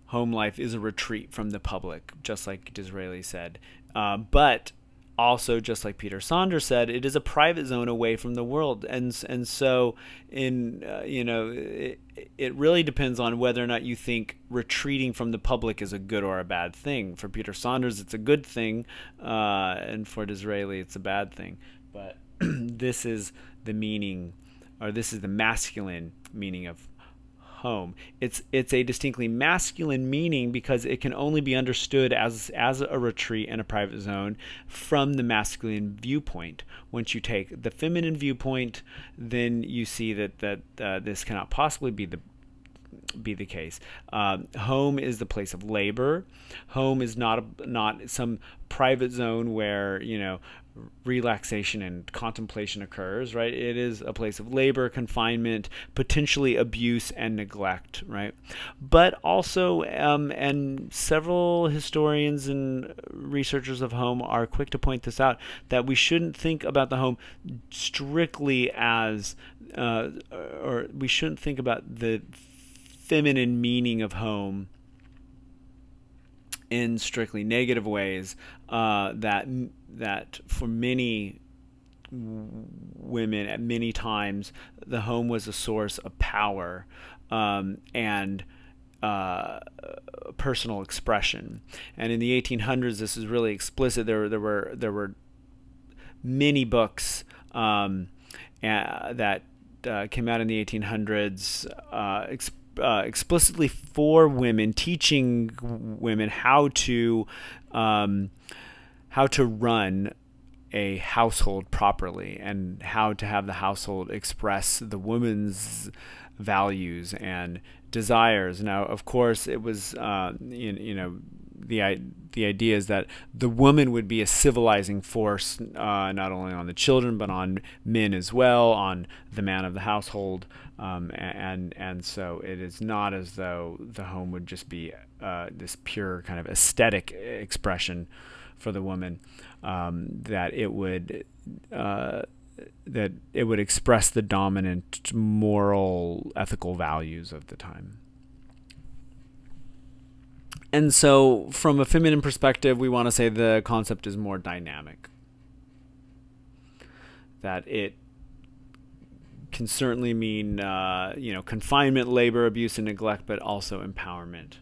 home life is a retreat from the public, just like Disraeli said. Uh, but also, just like Peter Saunders said, it is a private zone away from the world, and and so in uh, you know it, it really depends on whether or not you think retreating from the public is a good or a bad thing. For Peter Saunders, it's a good thing, uh, and for Disraeli, it's a bad thing. But this is the meaning, or this is the masculine meaning of home. It's it's a distinctly masculine meaning because it can only be understood as as a retreat and a private zone from the masculine viewpoint. Once you take the feminine viewpoint, then you see that that uh, this cannot possibly be the be the case. Um, home is the place of labor. Home is not a, not some private zone where you know relaxation and contemplation occurs, right? It is a place of labor, confinement, potentially abuse and neglect, right? But also, um, and several historians and researchers of home are quick to point this out, that we shouldn't think about the home strictly as, uh, or we shouldn't think about the feminine meaning of home in strictly negative ways uh, that that for many women at many times the home was a source of power um, and uh, personal expression. And in the 1800s this is really explicit. There there were there were many books um, uh, that uh, came out in the 1800s uh, explicitly for women, teaching women how to um, how to run a household properly and how to have the household express the woman's values and desires. Now, of course, it was uh, you, you know the the idea is that the woman would be a civilizing force, uh, not only on the children but on men as well, on the man of the household, um, and and so it is not as though the home would just be uh, this pure kind of aesthetic expression for the woman, um, that it would. Uh, that it would express the dominant moral ethical values of the time. And so, from a feminine perspective, we want to say the concept is more dynamic. That it can certainly mean, uh, you know, confinement, labor, abuse, and neglect, but also empowerment,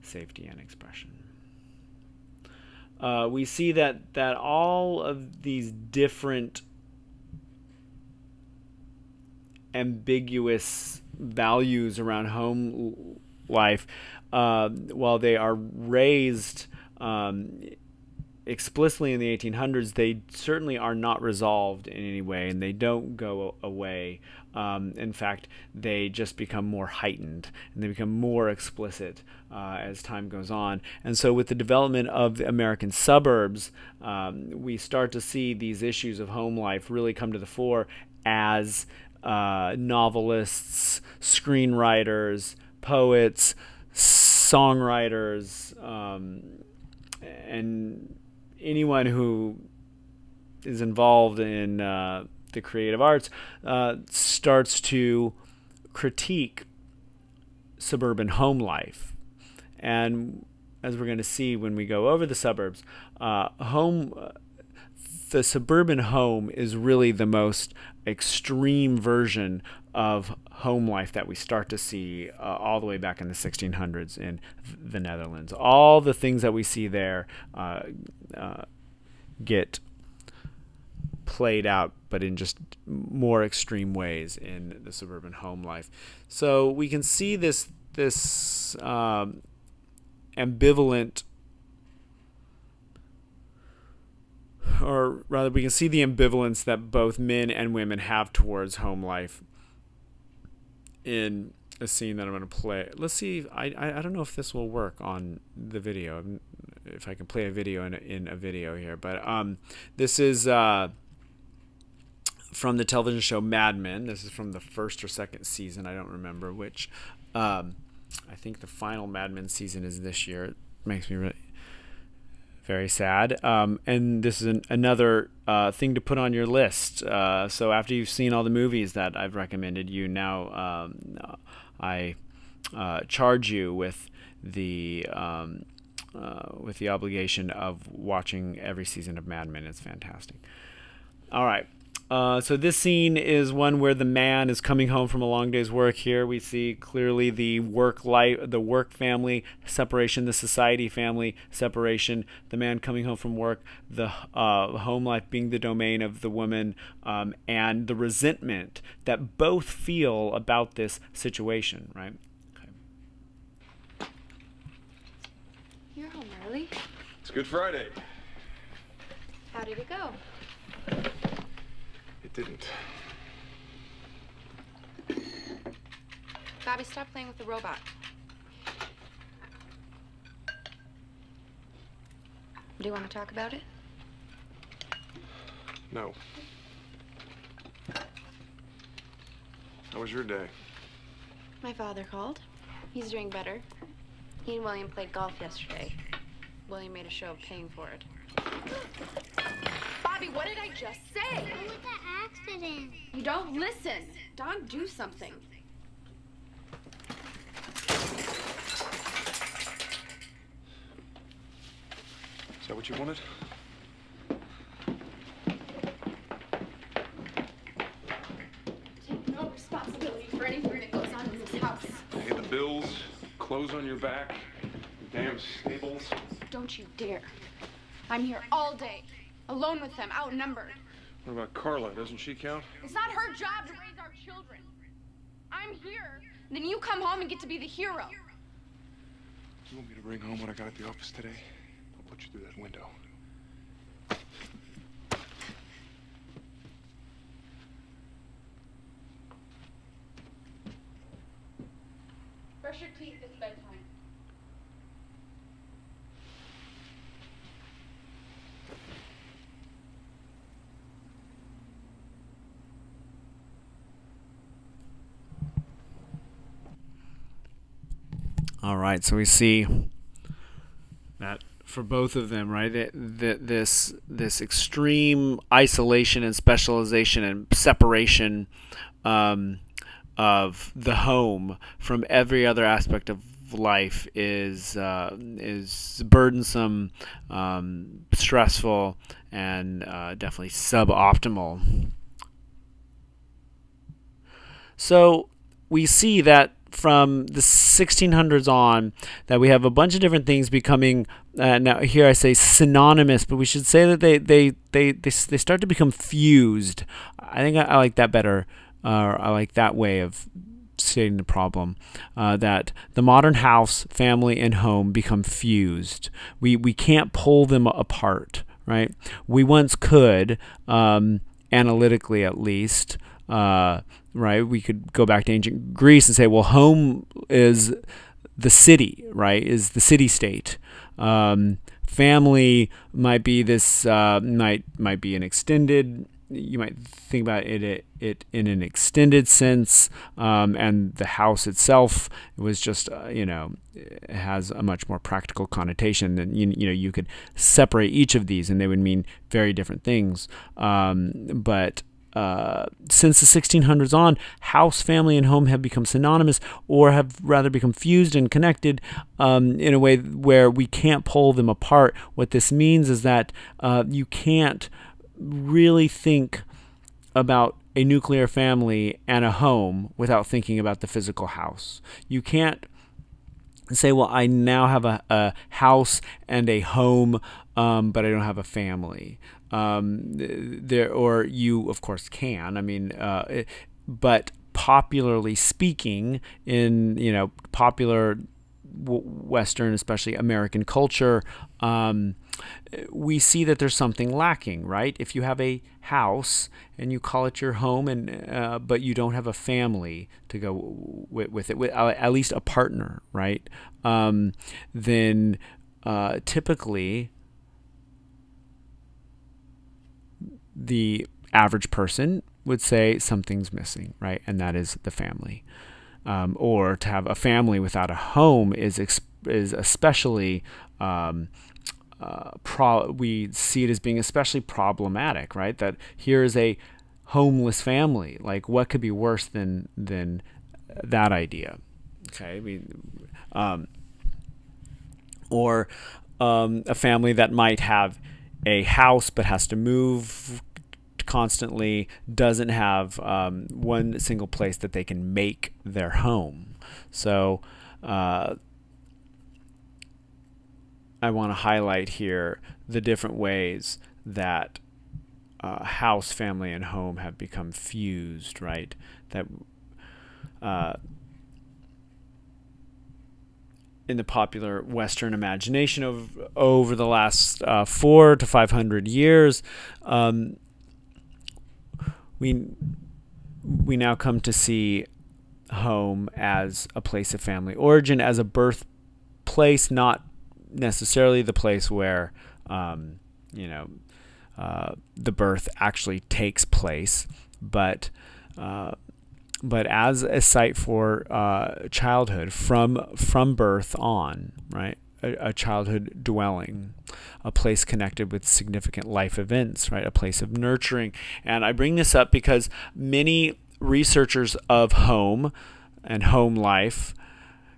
safety, and expression. Uh, we see that that all of these different ambiguous values around home life uh, while they are raised um, explicitly in the 1800s, they certainly are not resolved in any way, and they don't go away. Um, in fact, they just become more heightened and they become more explicit uh, as time goes on. And so, with the development of the American suburbs, um, we start to see these issues of home life really come to the fore as uh, novelists, screenwriters, poets, songwriters, um, and anyone who is involved in uh, the creative arts uh, starts to critique suburban home life. And as we're going to see when we go over the suburbs, uh, home, the suburban home is really the most extreme version of home life that we start to see uh, all the way back in the 1600s in the Netherlands. All the things that we see there uh, uh, get played out, but in just more extreme ways in the suburban home life. So we can see this this um, ambivalent or rather we can see the ambivalence that both men and women have towards home life in a scene that I'm going to play. Let's see. I, I, I don't know if this will work on the video. If I can play a video in a, in a video here, but um, this is uh, from the television show Mad Men. This is from the first or second season. I don't remember which. Um, I think the final Mad Men season is this year. It makes me really very sad. Um, and this is an, another uh, thing to put on your list. Uh, so after you've seen all the movies that I've recommended you, now um, I uh, charge you with the um, uh, with the obligation of watching every season of Mad Men. It's fantastic. All right. Uh, so this scene is one where the man is coming home from a long day's work. Here we see clearly the work life, the work family separation, the society family separation. The man coming home from work, the uh, home life being the domain of the woman, um, and the resentment that both feel about this situation. Right. Okay. You're home early. It's Good Friday. How did it go? Didn't. Bobby, stop playing with the robot. Do you want to talk about it? No. How was your day? My father called. He's doing better. He and William played golf yesterday. William made a show of paying for it. Bobby, what did I just say? Accident. You don't listen. Don, do something. Is that what you wanted? Take no responsibility for anything that goes on in this house. Pay the bills, clothes on your back, damn stables. Don't you dare. I'm here all day, alone with them, outnumbered. What about Carla? Doesn't she count? It's not her job to raise our children. I'm here. Then you come home and get to be the hero. You want me to bring home what I got at the office today? I'll put you through that window. Brush your teeth. It's bedtime. All right, so we see that for both of them, right? That, this this extreme isolation and specialization and separation um, of the home from every other aspect of life is uh, is burdensome, um, stressful, and uh, definitely suboptimal. So we see that from the 1600s on that we have a bunch of different things becoming uh, now here I say synonymous but we should say that they they they they, they start to become fused. I think I, I like that better uh, I like that way of stating the problem uh, that the modern house family and home become fused. We we can't pull them apart right? We once could um, analytically at least uh, right? We could go back to ancient Greece and say, well, home is the city, right? Is the city state. Um, family might be this uh, might might be an extended. You might think about it, it, it in an extended sense, um, and the house itself was just uh, you know has a much more practical connotation. Than you, you know you could separate each of these, and they would mean very different things. Um, but uh, since the 1600s on, house, family, and home have become synonymous or have rather become fused and connected um, in a way where we can't pull them apart. What this means is that uh, you can't really think about a nuclear family and a home without thinking about the physical house. You can't say, well, I now have a, a house and a home, um, but I don't have a family. Um, there, or you, of course, can. I mean, uh, but popularly speaking, in you know popular Western, especially American culture, um, we see that there's something lacking, right? If you have a house and you call it your home, and uh, but you don't have a family to go with, with it, with, uh, at least a partner, right? Um, then uh, typically the average person would say something's missing, right? And that is the family. Um, or to have a family without a home is is especially um, uh, we see it as being especially problematic, right? That here is a homeless family. Like, what could be worse than than that idea? Okay, mean, um, or um, a family that might have a house but has to move constantly, doesn't have um, one single place that they can make their home. So uh, I want to highlight here the different ways that uh, house, family, and home have become fused, right? That uh, in the popular Western imagination of over the last uh, four to five hundred years, um, we we now come to see home as a place of family origin, as a birthplace, not necessarily the place where um, you know uh, the birth actually takes place, but uh, but as a site for uh, childhood from from birth on, right? A, a, childhood dwelling, a place connected with significant life events, right? A place of nurturing. And I bring this up because many researchers of home and home life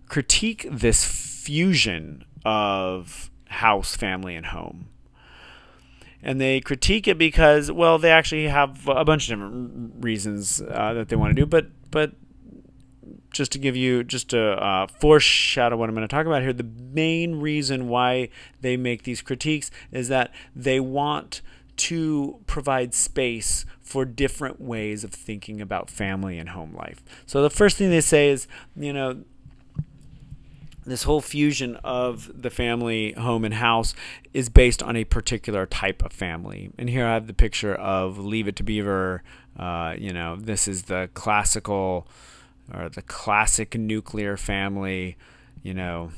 critique this fusion of house, family, and home and they critique it because well they actually have a bunch of different reasons uh, that they want to do but but just to give you just to uh, foreshadow what I'm going to talk about here, the main reason why they make these critiques is that they want to provide space for different ways of thinking about family and home life. So the first thing they say is, you know, this whole fusion of the family, home, and house is based on a particular type of family. And here I have the picture of Leave It to Beaver. Uh, you know, this is the classical or the classic nuclear family. You know,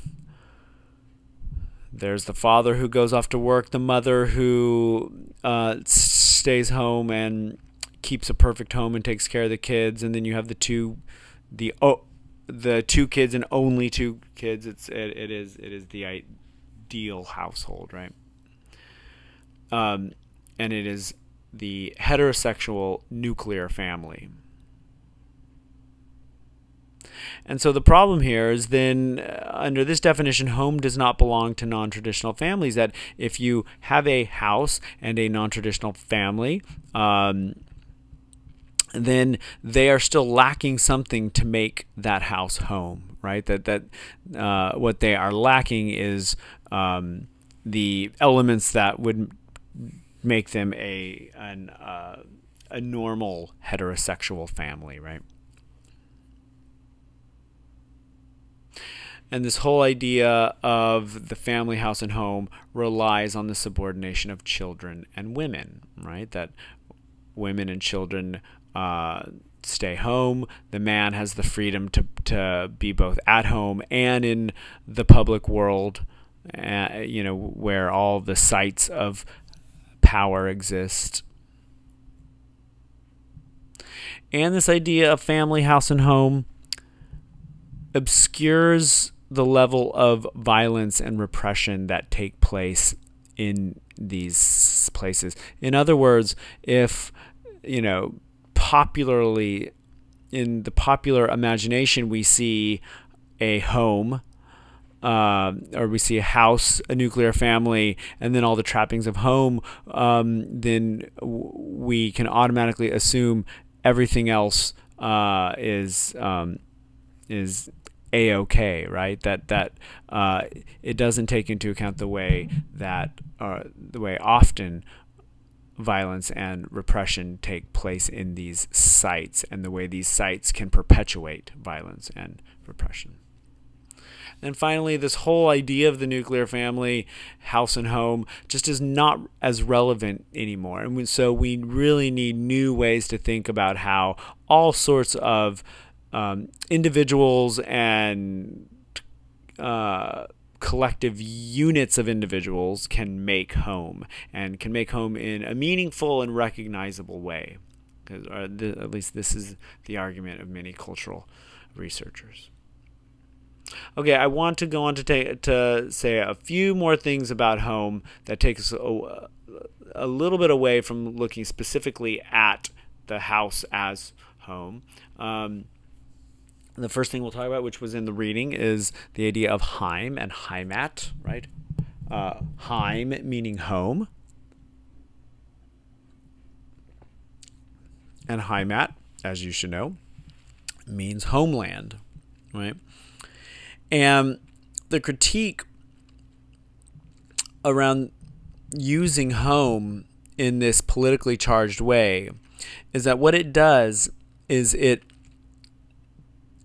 there's the father who goes off to work, the mother who uh, stays home and keeps a perfect home and takes care of the kids, and then you have the two, the oh, the two kids and only two kids. It's it, it is it is the ideal household, right? Um, and it is the heterosexual nuclear family. And so the problem here is then, uh, under this definition, home does not belong to non traditional families. That if you have a house and a non traditional family, um, then they are still lacking something to make that house home, right? That that uh, what they are lacking is um, the elements that would make them a an, uh, a normal heterosexual family, right? And this whole idea of the family, house, and home relies on the subordination of children and women, right? That women and children uh, stay home. The man has the freedom to, to be both at home and in the public world, uh, you know, where all the sites of power exist. And this idea of family, house, and home obscures the level of violence and repression that take place in these places. In other words, if, you know, popularly in the popular imagination we see a home um, or we see a house, a nuclear family, and then all the trappings of home, um, then we can automatically assume everything else uh, is um, is a okay, right? That that uh, it doesn't take into account the way that uh, the way often violence and repression take place in these sites and the way these sites can perpetuate violence and repression. And finally, this whole idea of the nuclear family, house and home, just is not as relevant anymore. And so we really need new ways to think about how all sorts of um, individuals and uh, collective units of individuals can make home and can make home in a meaningful and recognizable way. Because at least this is the argument of many cultural researchers. Okay, I want to go on to take to say a few more things about home that take us a, a little bit away from looking specifically at the house as home. Um, the first thing we'll talk about, which was in the reading, is the idea of Heim and Heimat, right? uh, Heim meaning home, and Heimat, as you should know, means homeland, right? And the critique around using home in this politically charged way is that what it does is it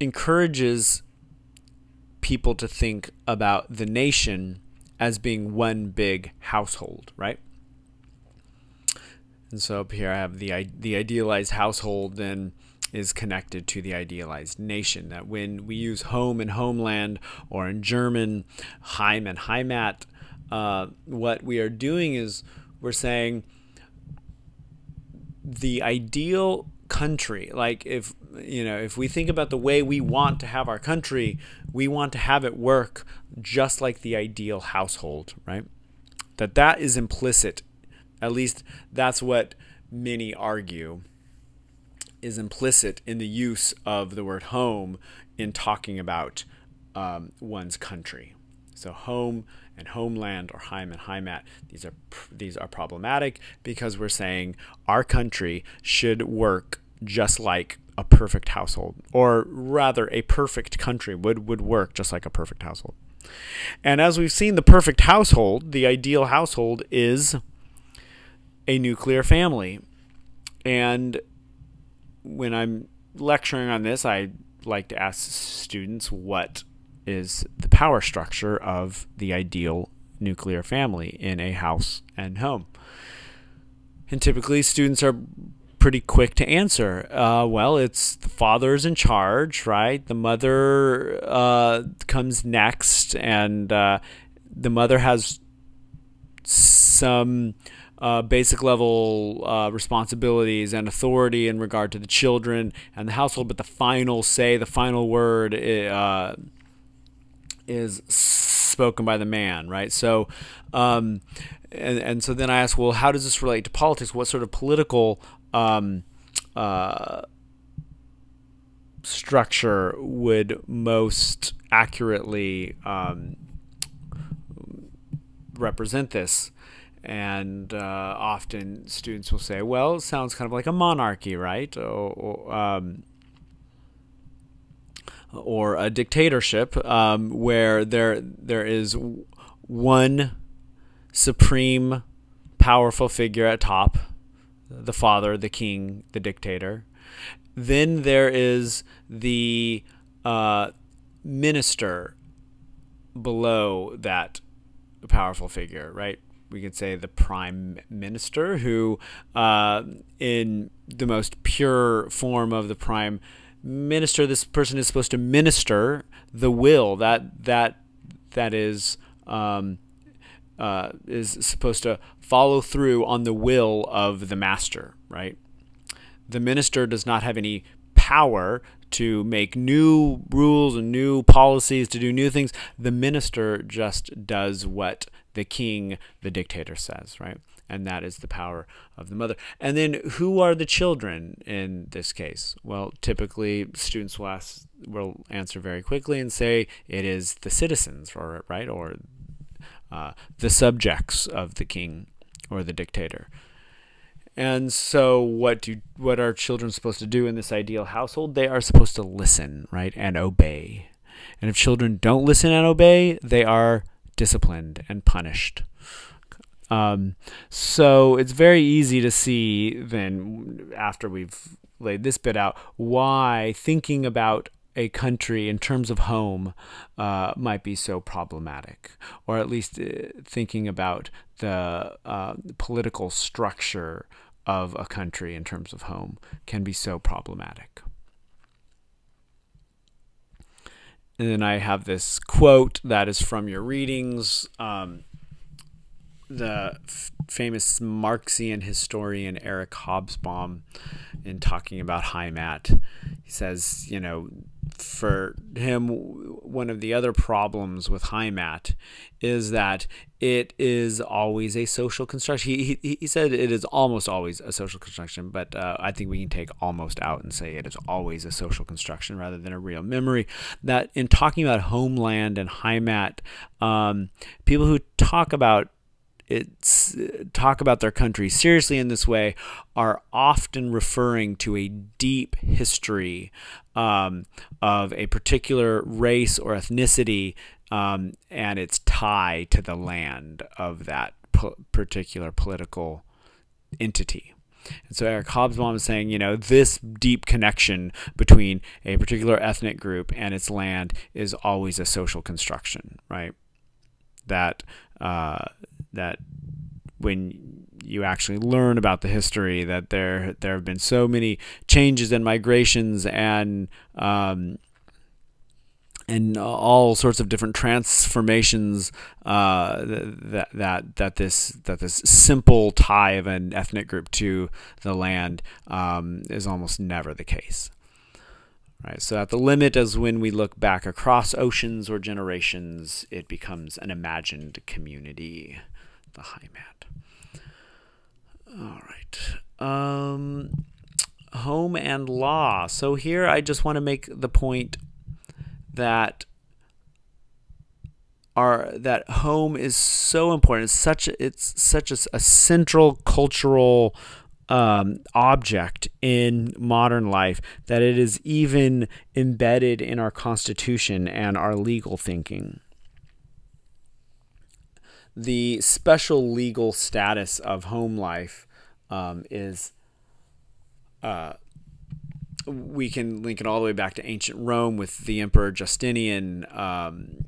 encourages people to think about the nation as being one big household, right? And so up here I have the the idealized household then is connected to the idealized nation. That when we use home and homeland, or in German, Heim and Heimat, uh, what we are doing is we're saying the ideal country like if you know if we think about the way we want to have our country we want to have it work just like the ideal household right that that is implicit at least that's what many argue is implicit in the use of the word home in talking about um, one's country so home and homeland or Heim and Heimat. These are these are problematic because we're saying our country should work just like a perfect household, or rather, a perfect country would, would work just like a perfect household. And as we've seen, the perfect household, the ideal household, is a nuclear family. And when I'm lecturing on this, I like to ask students what is the power structure of the ideal nuclear family in a house and home. And typically, students are pretty quick to answer. Uh, well, it's the father's in charge, right? The mother uh, comes next, and uh, the mother has some uh, basic level uh, responsibilities and authority in regard to the children and the household, but the final say, the final word uh, is spoken by the man, right? So, um, and, and so then I ask, well, how does this relate to politics? What sort of political um, uh, structure would most accurately um, represent this. And uh, often students will say, well, it sounds kind of like a monarchy, right? Or, or, um, or a dictatorship um, where there there is one supreme powerful figure at top the father, the king, the dictator. Then there is the uh, minister below that powerful figure, right? We could say the prime minister, who, uh, in the most pure form of the prime minister, this person is supposed to minister the will that that that is um, uh, is supposed to follow through on the will of the master, right? The minister does not have any power to make new rules and new policies, to do new things. The minister just does what the king, the dictator, says, right? And that is the power of the mother. And then who are the children in this case? Well, typically students will ask, will answer very quickly and say it is the citizens, or right, or uh, the subjects of the king or the dictator. And so, what do what are children supposed to do in this ideal household? They are supposed to listen, right, and obey. And if children don't listen and obey, they are disciplined and punished. Um, so it's very easy to see then, after we've laid this bit out, why thinking about a country in terms of home uh, might be so problematic, or at least uh, thinking about the uh, political structure of a country in terms of home can be so problematic. And then I have this quote that is from your readings. Um, the f- famous Marxian historian Eric Hobsbawm, in talking about Heimat, he says, you know, for him, one of the other problems with Heimat is that it is always a social construction. He, he, he said it is almost always a social construction, but uh, I think we can take almost out and say it is always a social construction rather than a real memory. That in talking about homeland and Heimat, um, people who talk about it's talk about their country seriously in this way are often referring to a deep history um, of a particular race or ethnicity um, and its tie to the land of that po- particular political entity. And so Eric Hobsbawm is saying, you know, this deep connection between a particular ethnic group and its land is always a social construction, right? That uh, that when you actually learn about the history that there there have been so many changes and migrations and um, and all sorts of different transformations uh, that that that this that this simple tie of an ethnic group to the land um, is almost never the case. Right, so at the limit as when we look back across oceans or generations, it becomes an imagined community, the Heimat. All right. Um, home and law. So here I just want to make the point that our that home is so important. It's such it's such a, a central cultural um, object in modern life that it is even embedded in our constitution and our legal thinking the special legal status of home life um, is uh, we can link it all the way back to ancient Rome with the Emperor Justinian, um,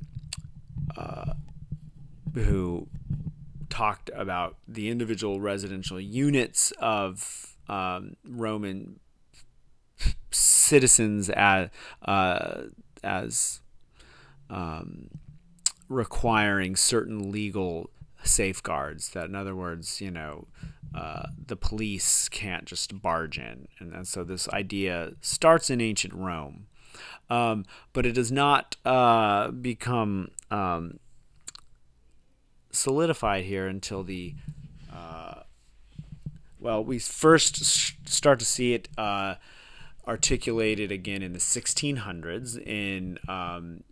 uh, who talked about the individual residential units of um, Roman citizens as uh, as um, requiring certain legal safeguards. That, in other words, you know, uh, the police can't just barge in, and, and, so this idea starts in ancient Rome, um, but it does not uh, become um, solidified here until the uh, well, we first start to see it uh, articulated again in the 1600s in um,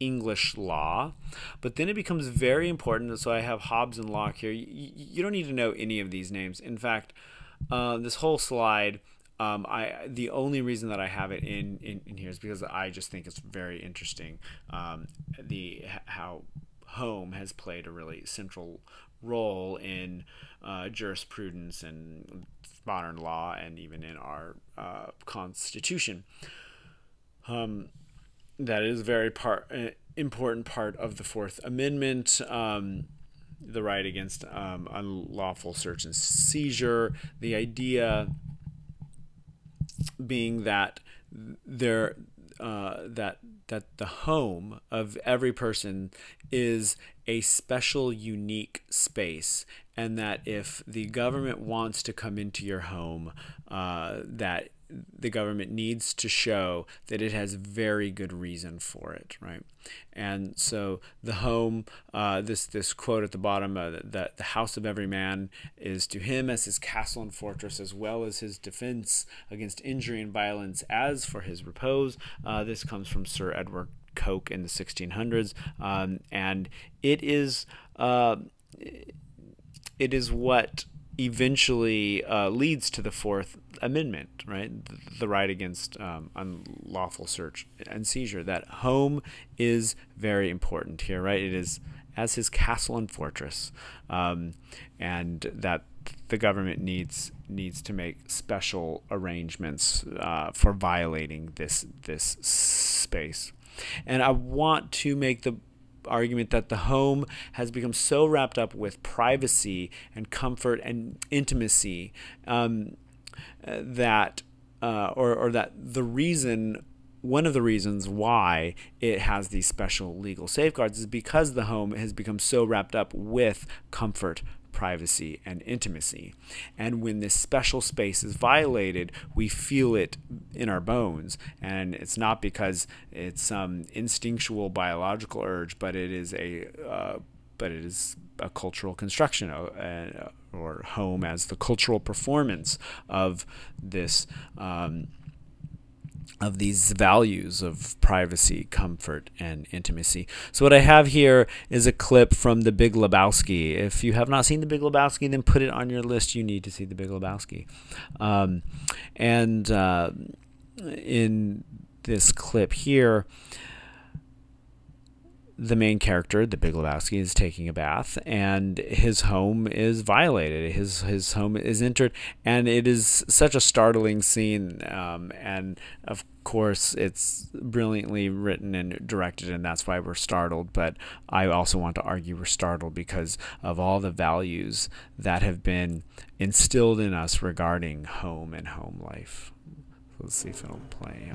English law, but then it becomes very important. So I have Hobbes and Locke here. You, you don't need to know any of these names. In fact, uh, this whole slide, um, I the only reason that I have it in, in, in here is because I just think it's very interesting. Um, the how home has played a really central role in uh, jurisprudence and modern law, and even in our uh, constitution. Um, that is a very part uh, important part of the Fourth Amendment. Um, the right against um, unlawful search and seizure. The idea being that there uh, that that the home of every person is a special, unique space, and that if the government wants to come into your home, uh, that the government needs to show that it has very good reason for it, right? And so the home, uh, this this quote at the bottom, uh, that the house of every man is to him as his castle and fortress, as well as his defense against injury and violence, as for his repose. Uh, this comes from Sir Edward Coke in the 1600s, um, and it is uh, it is what eventually uh, leads to the Fourth Amendment, right? The, right against um, unlawful search and seizure. That home is very important here, right? It is as his castle and fortress, um, and that the government needs needs to make special arrangements uh, for violating this this space. And I want to make the argument that the home has become so wrapped up with privacy and comfort and intimacy um, that, uh, or, or that the reason one of the reasons why it has these special legal safeguards is because the home has become so wrapped up with comfort, privacy, and intimacy. And when this special space is violated, we feel it in our bones, and it's not because it's some instinctual biological urge, but it is a uh, but it is a cultural construction uh, or home as the cultural performance of this um, of these values of privacy, comfort, and intimacy. So what I have here is a clip from The Big Lebowski. If you have not seen The Big Lebowski, then put it on your list. You need to see The Big Lebowski. Um, and uh, in this clip here, the main character, the Big Lebowski, is taking a bath, and his home is violated. His his home is entered, and it is such a startling scene. Um, and of course, it's brilliantly written and directed, and that's why we're startled. But I also want to argue we're startled because of all the values that have been instilled in us regarding home and home life. let's see if it'll play.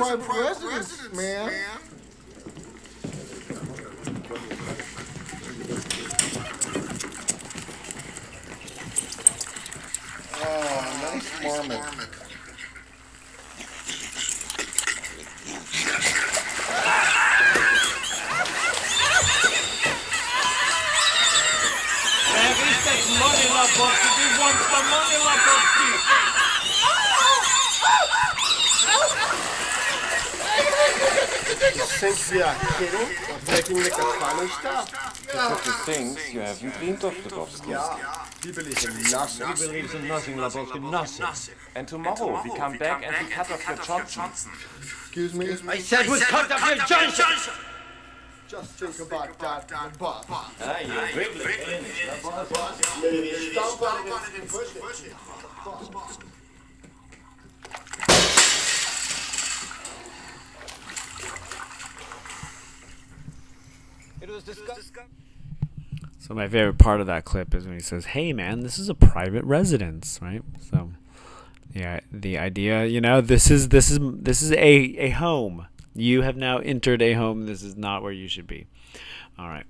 private, private residence, residence, man. man. Oh, nice marmot. You think we are kidding? Taking the funny stuff? Because you think you haven't dreamed of Lebowski. Yeah, he believes in nothing. He believes in nothing, Lebowski, nothing. And tomorrow we come back and we cut off your Johnson. Excuse me? I said we cut off your Johnson! Just think about that, the boss. Ah, you're wiggling. Maybe stomp on it and push it. It was discussed. So my favorite part of that clip is when he says, "Hey, man, this is a private residence, right?" So, yeah, the idea, you know, this is this is this is a a home. You have now entered a home. This is not where you should be. All right.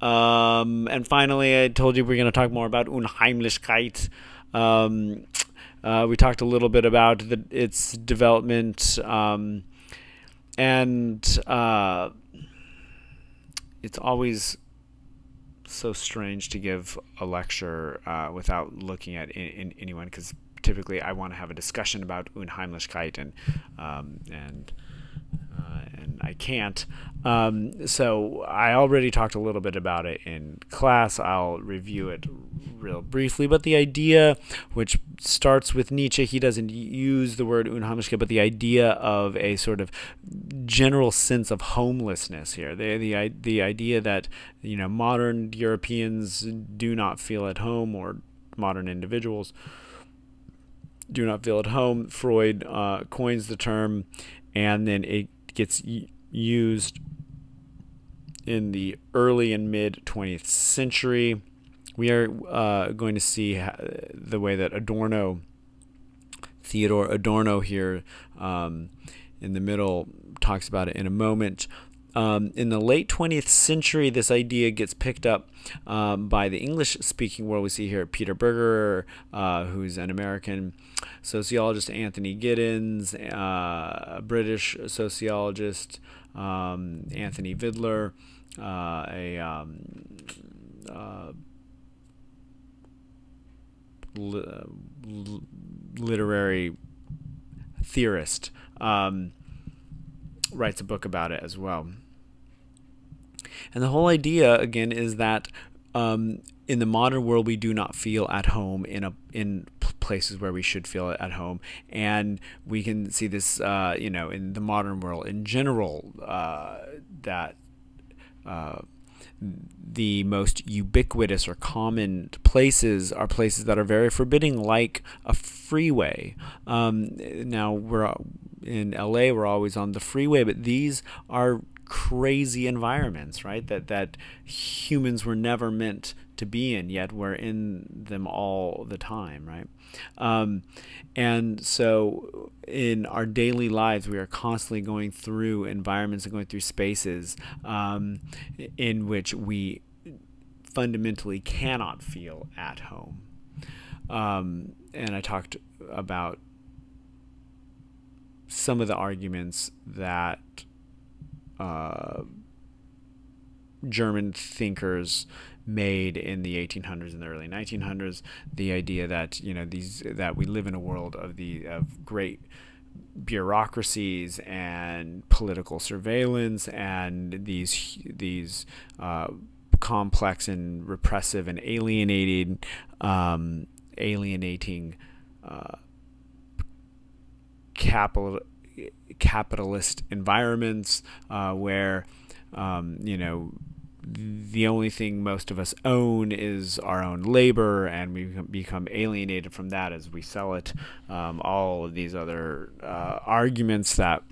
Um, and finally, I told you we are going to talk more about Unheimlichkeit. Um, uh, we talked a little bit about the, its development um, and. Uh, it's always so strange to give a lecture uh, without looking at in, in anyone because typically I want to have a discussion about Unheimlichkeit and um, and and I can't. Um, so I already talked a little bit about it in class. I'll review it real briefly, but the idea, which starts with Nietzsche, he doesn't use the word Unheimlichkeit, but the idea of a sort of general sense of homelessness here. The, the, the idea that, you know, modern Europeans do not feel at home or modern individuals do not feel at home. Freud uh, coins the term, and then it gets used in the early and mid 20th century. We are uh, going to see the way that Adorno, Theodore Adorno here um, in the middle, talks about it in a moment. Um, in the late 20th century, this idea gets picked up um, by the English speaking world. We see here Peter Berger, uh, who's an American sociologist, Anthony Giddens, uh, a British sociologist, um, Anthony Vidler, uh, a um, uh, li- literary theorist. Um, writes a book about it as well. And the whole idea, again, is that um, in the modern world, we do not feel at home in a in places where we should feel at home, and we can see this, uh, you know, in the modern world in general, uh, that. Uh, the most ubiquitous or common places are places that are very forbidding, like a freeway. Um, now we're in LA, we're always on the freeway, but these are crazy environments, right? That that humans were never meant to be in, yet we're in them all the time, right? Um, and so in our daily lives, we are constantly going through environments and going through spaces um, in which we fundamentally cannot feel at home. Um, and I talked about some of the arguments that German thinkers made in the 1800s and the early 1900s the idea that you know these that we live in a world of the of great bureaucracies and political surveillance and these these uh, complex and repressive and alienating um, alienating uh, capital capitalist environments uh, where um, you know the only thing most of us own is our own labor, and we become alienated from that as we sell it. Um, all of these other uh, arguments that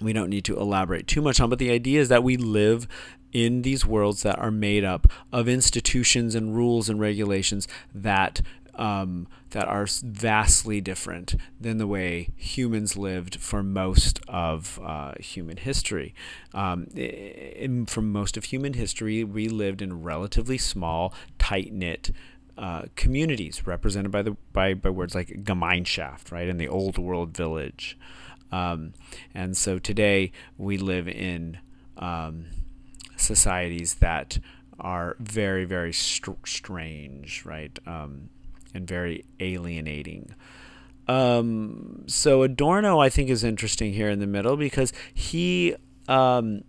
we don't need to elaborate too much on, but the idea is that we live in these worlds that are made up of institutions and rules and regulations that um, that are vastly different than the way humans lived for most of uh, human history. Um, in, from most of human history, we lived in relatively small, tight knit. Uh, communities represented by the by, by words like Gemeinschaft, right, in the old world village, um, and so today we live in um, societies that are very very str- strange, right? Um, and very alienating. Um, so Adorno, I think, is interesting here in the middle because he um,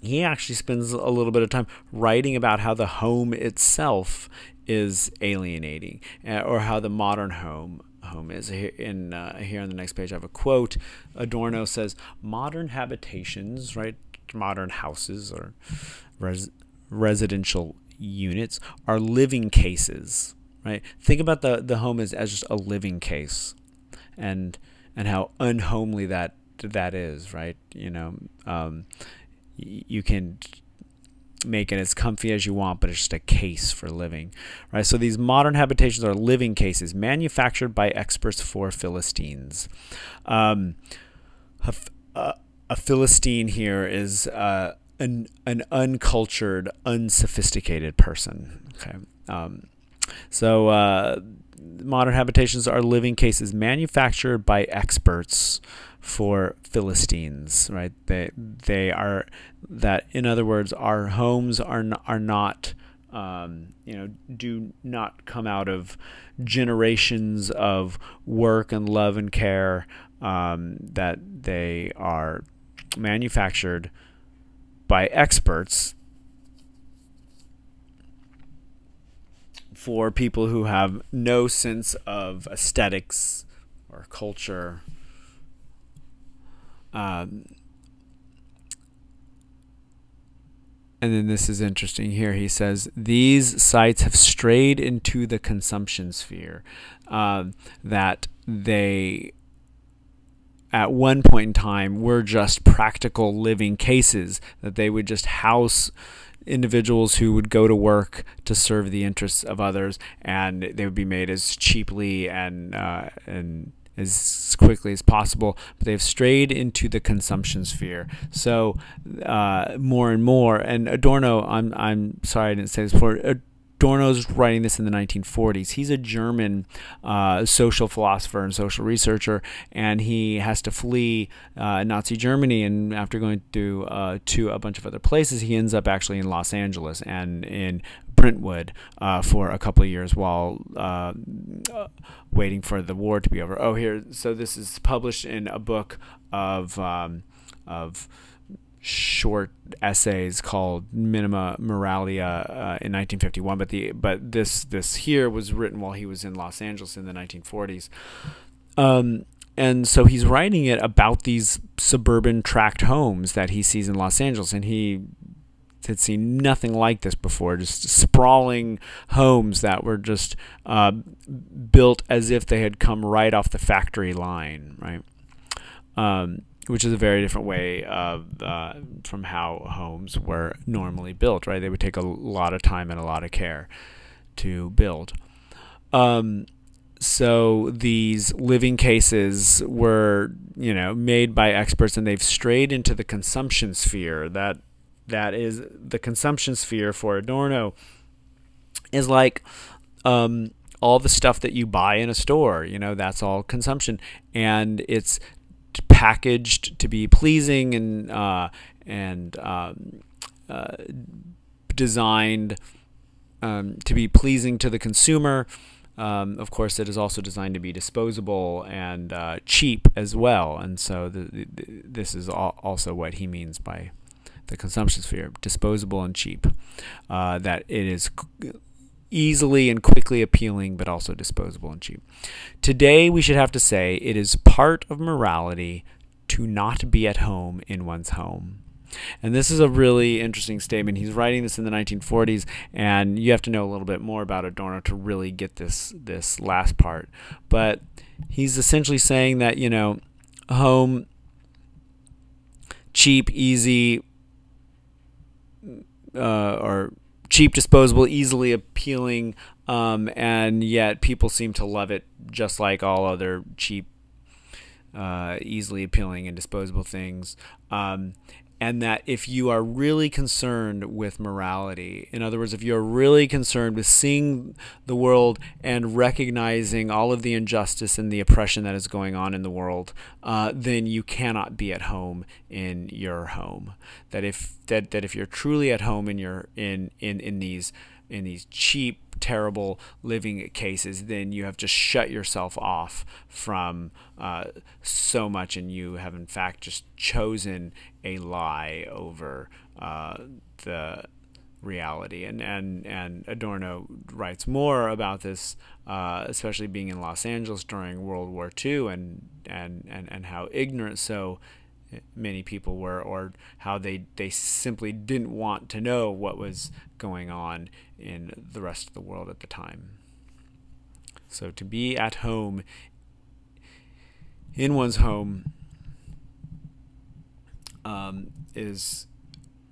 he actually spends a little bit of time writing about how the home itself is alienating, uh, or how the modern home home is. In uh, here on the next page, I have a quote. Adorno says, "Modern habitations, right? Modern houses or res- residential units are living cases, right? Think about the, the home as, as just a living case and and how unhomely that that is, right? You know, um, you can make it as comfy as you want, but it's just a case for living, right? So these modern habitations are living cases manufactured by experts for Philistines. Um, a, a, Philistine here is uh, an an uncultured, unsophisticated person. Okay. Um, so uh, modern habitations are living cases manufactured by experts for Philistines, right? They they are that in other words, our homes are are not um, you know do not come out of generations of work and love and care. Um, that they are manufactured by experts for people who have no sense of aesthetics or culture. Um, and then this is interesting here. He says these sites have strayed into the consumption sphere, uh, that they at one point in time were just practical living cases that they would just house individuals who would go to work to serve the interests of others and they would be made as cheaply and uh, and as quickly as possible, but they've strayed into the consumption sphere. So uh, more and more, and Adorno, I'm I'm sorry I didn't say this before. Adorno's writing this in the 1940s. He's a German uh, social philosopher and social researcher, and he has to flee uh, Nazi Germany. And after going to uh, to a bunch of other places, he ends up actually in Los Angeles and in Brentwood uh, for a couple of years while uh, waiting for the war to be over. Oh, here, so this is published in a book of um, of short essays called Minima Moralia uh, in 1951, but the but this this here was written while he was in Los Angeles in the 1940s. Um, and so he's writing it about these suburban tract homes that he sees in Los Angeles, and he had seen nothing like this before just sprawling homes that were just uh, built as if they had come right off the factory line, right? Um, which is a very different way of uh, from how homes were normally built, right? They would take a lot of time and a lot of care to build. Um, so these living cases were, you know, made by experts, and they've strayed into the consumption sphere. That that is the consumption sphere for Adorno is like um, all the stuff that you buy in a store. You know, that's all consumption, and it's packaged to be pleasing and uh, and um, uh, designed um, to be pleasing to the consumer. Um, of course, it is also designed to be disposable and uh, cheap as well. And so the, the, this is also what he means by the consumption sphere disposable and cheap. Uh, that it is easily and quickly appealing, but also disposable and cheap. Today, we should have to say it is part of morality to not be at home in one's home. And this is a really interesting statement. He's writing this in the 1940s, and you have to know a little bit more about Adorno to really get this this last part. But he's essentially saying that you know, home, cheap, easy, uh, or cheap, disposable, easily appealing, um, and yet people seem to love it just like all other cheap, uh, easily appealing and disposable things. Um, and that if you are really concerned with morality, in other words, if you're really concerned with seeing the world and recognizing all of the injustice and the oppression that is going on in the world, uh, then you cannot be at home in your home. That if that, that if you're truly at home in your in in in these in these cheap terrible living cases, then you have just shut yourself off from uh, so much, and you have in fact just chosen a lie over uh, the reality. And, and, and Adorno writes more about this, uh, especially being in Los Angeles during World War II and, and, and, and how ignorant so many people were or how they, they simply didn't want to know what was going on in the rest of the world at the time. So to be at home in one's home um, is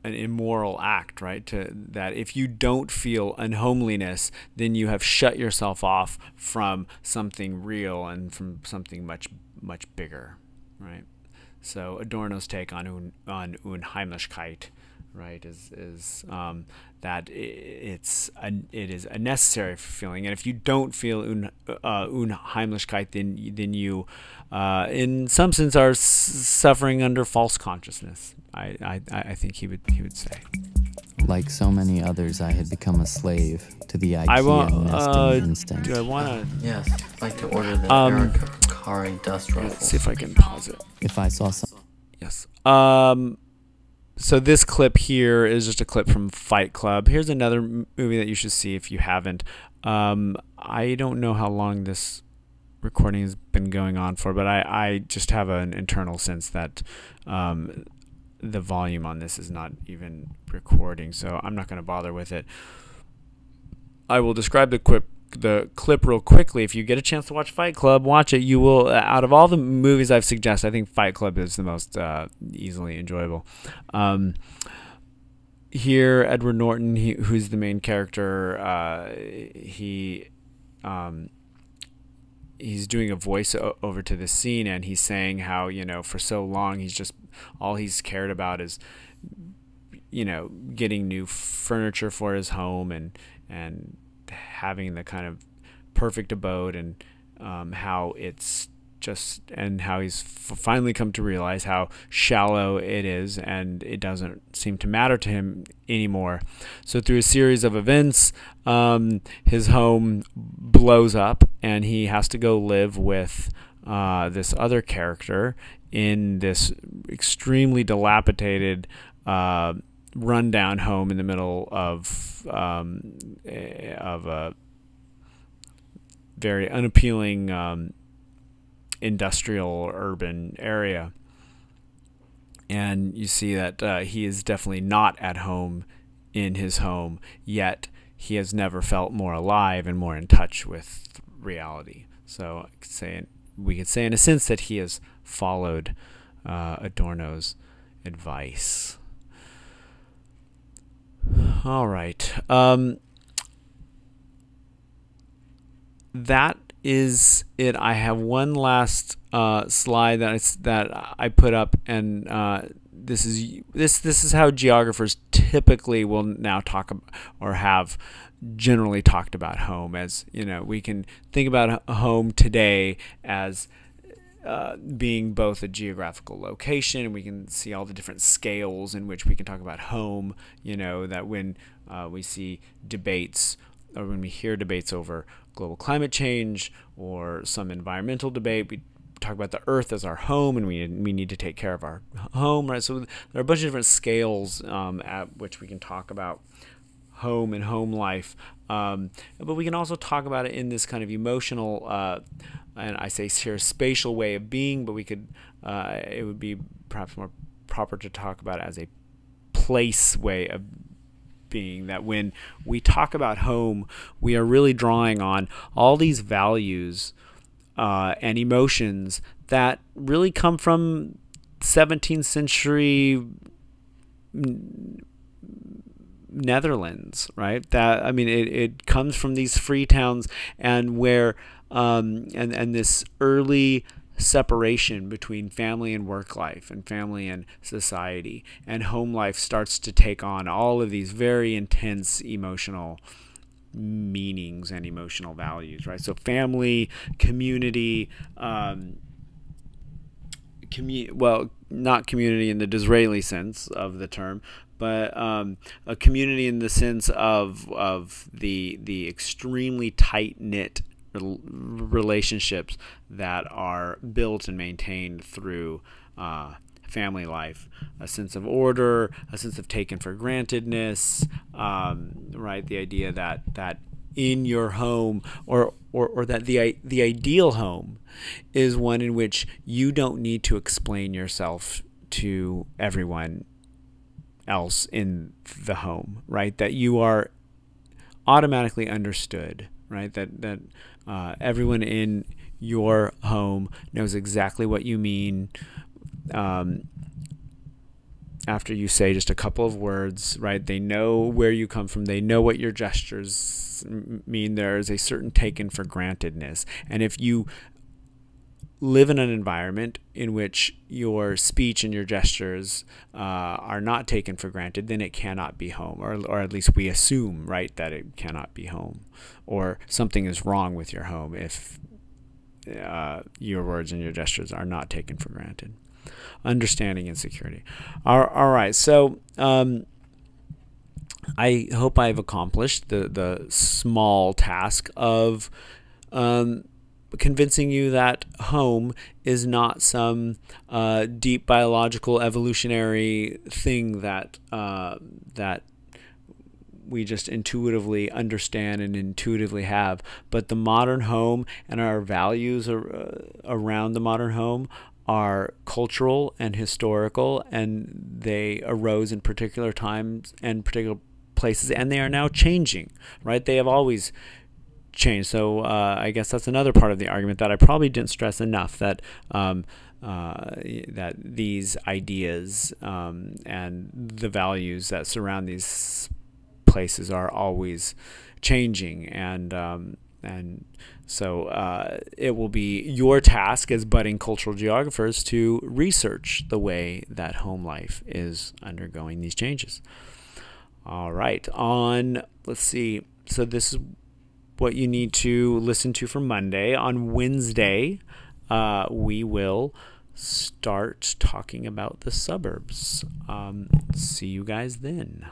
an immoral act, right? To that if you don't feel unhomeliness, then you have shut yourself off from something real and from something much much bigger, right? So Adorno's take on un, on Unheimlichkeit, right, is is um, that it's a, it is a necessary feeling, and if you don't feel un, uh, Unheimlichkeit, then then you, uh, in some sense, are suffering under false consciousness. I, I I think he would he would say. Like so many others, I had become a slave to the IKEA I want, nesting uh, instinct. Do I want to? Yes, I'd like to order the Um, Erika Pekkari dust Let's see if I can pause it. If I saw some Yes. Um, so this clip here is just a clip from Fight Club. Here's another movie that you should see if you haven't. Um, I don't know how long this recording has been going on for, but I, I just have an internal sense that um, the volume on this is not even recording, so I'm not going to bother with it. I will describe the clip the clip real quickly. If you get a chance to watch Fight Club, watch it. You will. uh, Out of all the movies I've suggested, I think Fight Club is the most uh, easily enjoyable. Um, here, Edward Norton, he, who's the main character, uh, he um, he's doing a voice over to the scene, and he's saying how you know for so long he's just all he's cared about is you know getting new furniture for his home and and having the kind of perfect abode and um, how it's just and how he's finally come to realize how shallow it is and it doesn't seem to matter to him anymore. So through a series of events um, his home blows up and he has to go live with uh, this other character in this extremely dilapidated, uh, rundown home in the middle of um, of a very unappealing um, industrial urban area. And you see that uh, he is definitely not at home in his home, yet he has never felt more alive and more in touch with reality. So I could say, we could say in a sense that he has followed uh, Adorno's advice. All right. Um, that is it. I have one last uh, slide that I, that I put up, and uh, this is this this is how geographers typically will now talk or have generally talked about home as you know we can think about home today as uh, being both a geographical location. And we can see all the different scales in which we can talk about home. You know, that when uh, we see debates or when we hear debates over global climate change or some environmental debate, we talk about the earth as our home and we, we need to take care of our home, right? So there are a bunch of different scales um, at which we can talk about home and home life. Um, but we can also talk about it in this kind of emotional, uh, and I say here spatial way of being, but we could, uh, it would be perhaps more proper to talk about as a place way of being that when we talk about home, we are really drawing on all these values uh, and emotions that really come from 17th century Netherlands, right? That I mean, it, it comes from these free towns and where um, and and this early separation between family and work life and family and society and home life starts to take on all of these very intense emotional meanings and emotional values, right? So family, community, um, commu- well, not community in the Disraeli sense of the term, but um, a community in the sense of of the the extremely tight knit relationships that are built and maintained through uh, family life, a sense of order, a sense of taken for grantedness, um, right? The idea that that in your home or or, or that the the ideal home is one in which you don't need to explain yourself to everyone else in the home, right? That you are automatically understood, right? That that uh, everyone in your home knows exactly what you mean. Um, after you say just a couple of words, right? They know where you come from. They know what your gestures mean. There is a certain taken for grantedness. And if you live in an environment in which your speech and your gestures uh, are not taken for granted, then it cannot be home, or, or at least we assume, right, that it cannot be home, or something is wrong with your home if uh, your words and your gestures are not taken for granted. Understanding insecurity. All, all right, so. Um, I hope I've accomplished the, the small task of um, convincing you that home is not some uh, deep biological evolutionary thing that uh, that we just intuitively understand and intuitively have, but the modern home and our values are, uh, around the modern home are cultural and historical, and they arose in particular times and particular places, and they are now changing. Right? They have always change. So uh, I guess that's another part of the argument that I probably didn't stress enough that um, uh, that these ideas um, and the values that surround these places are always changing and um, and so uh, it will be your task as budding cultural geographers to research the way that home life is undergoing these changes. All right, on let's see. So this is what you need to listen to for Monday. On Wednesday, uh, we will start talking about the suburbs. Um, see you guys then.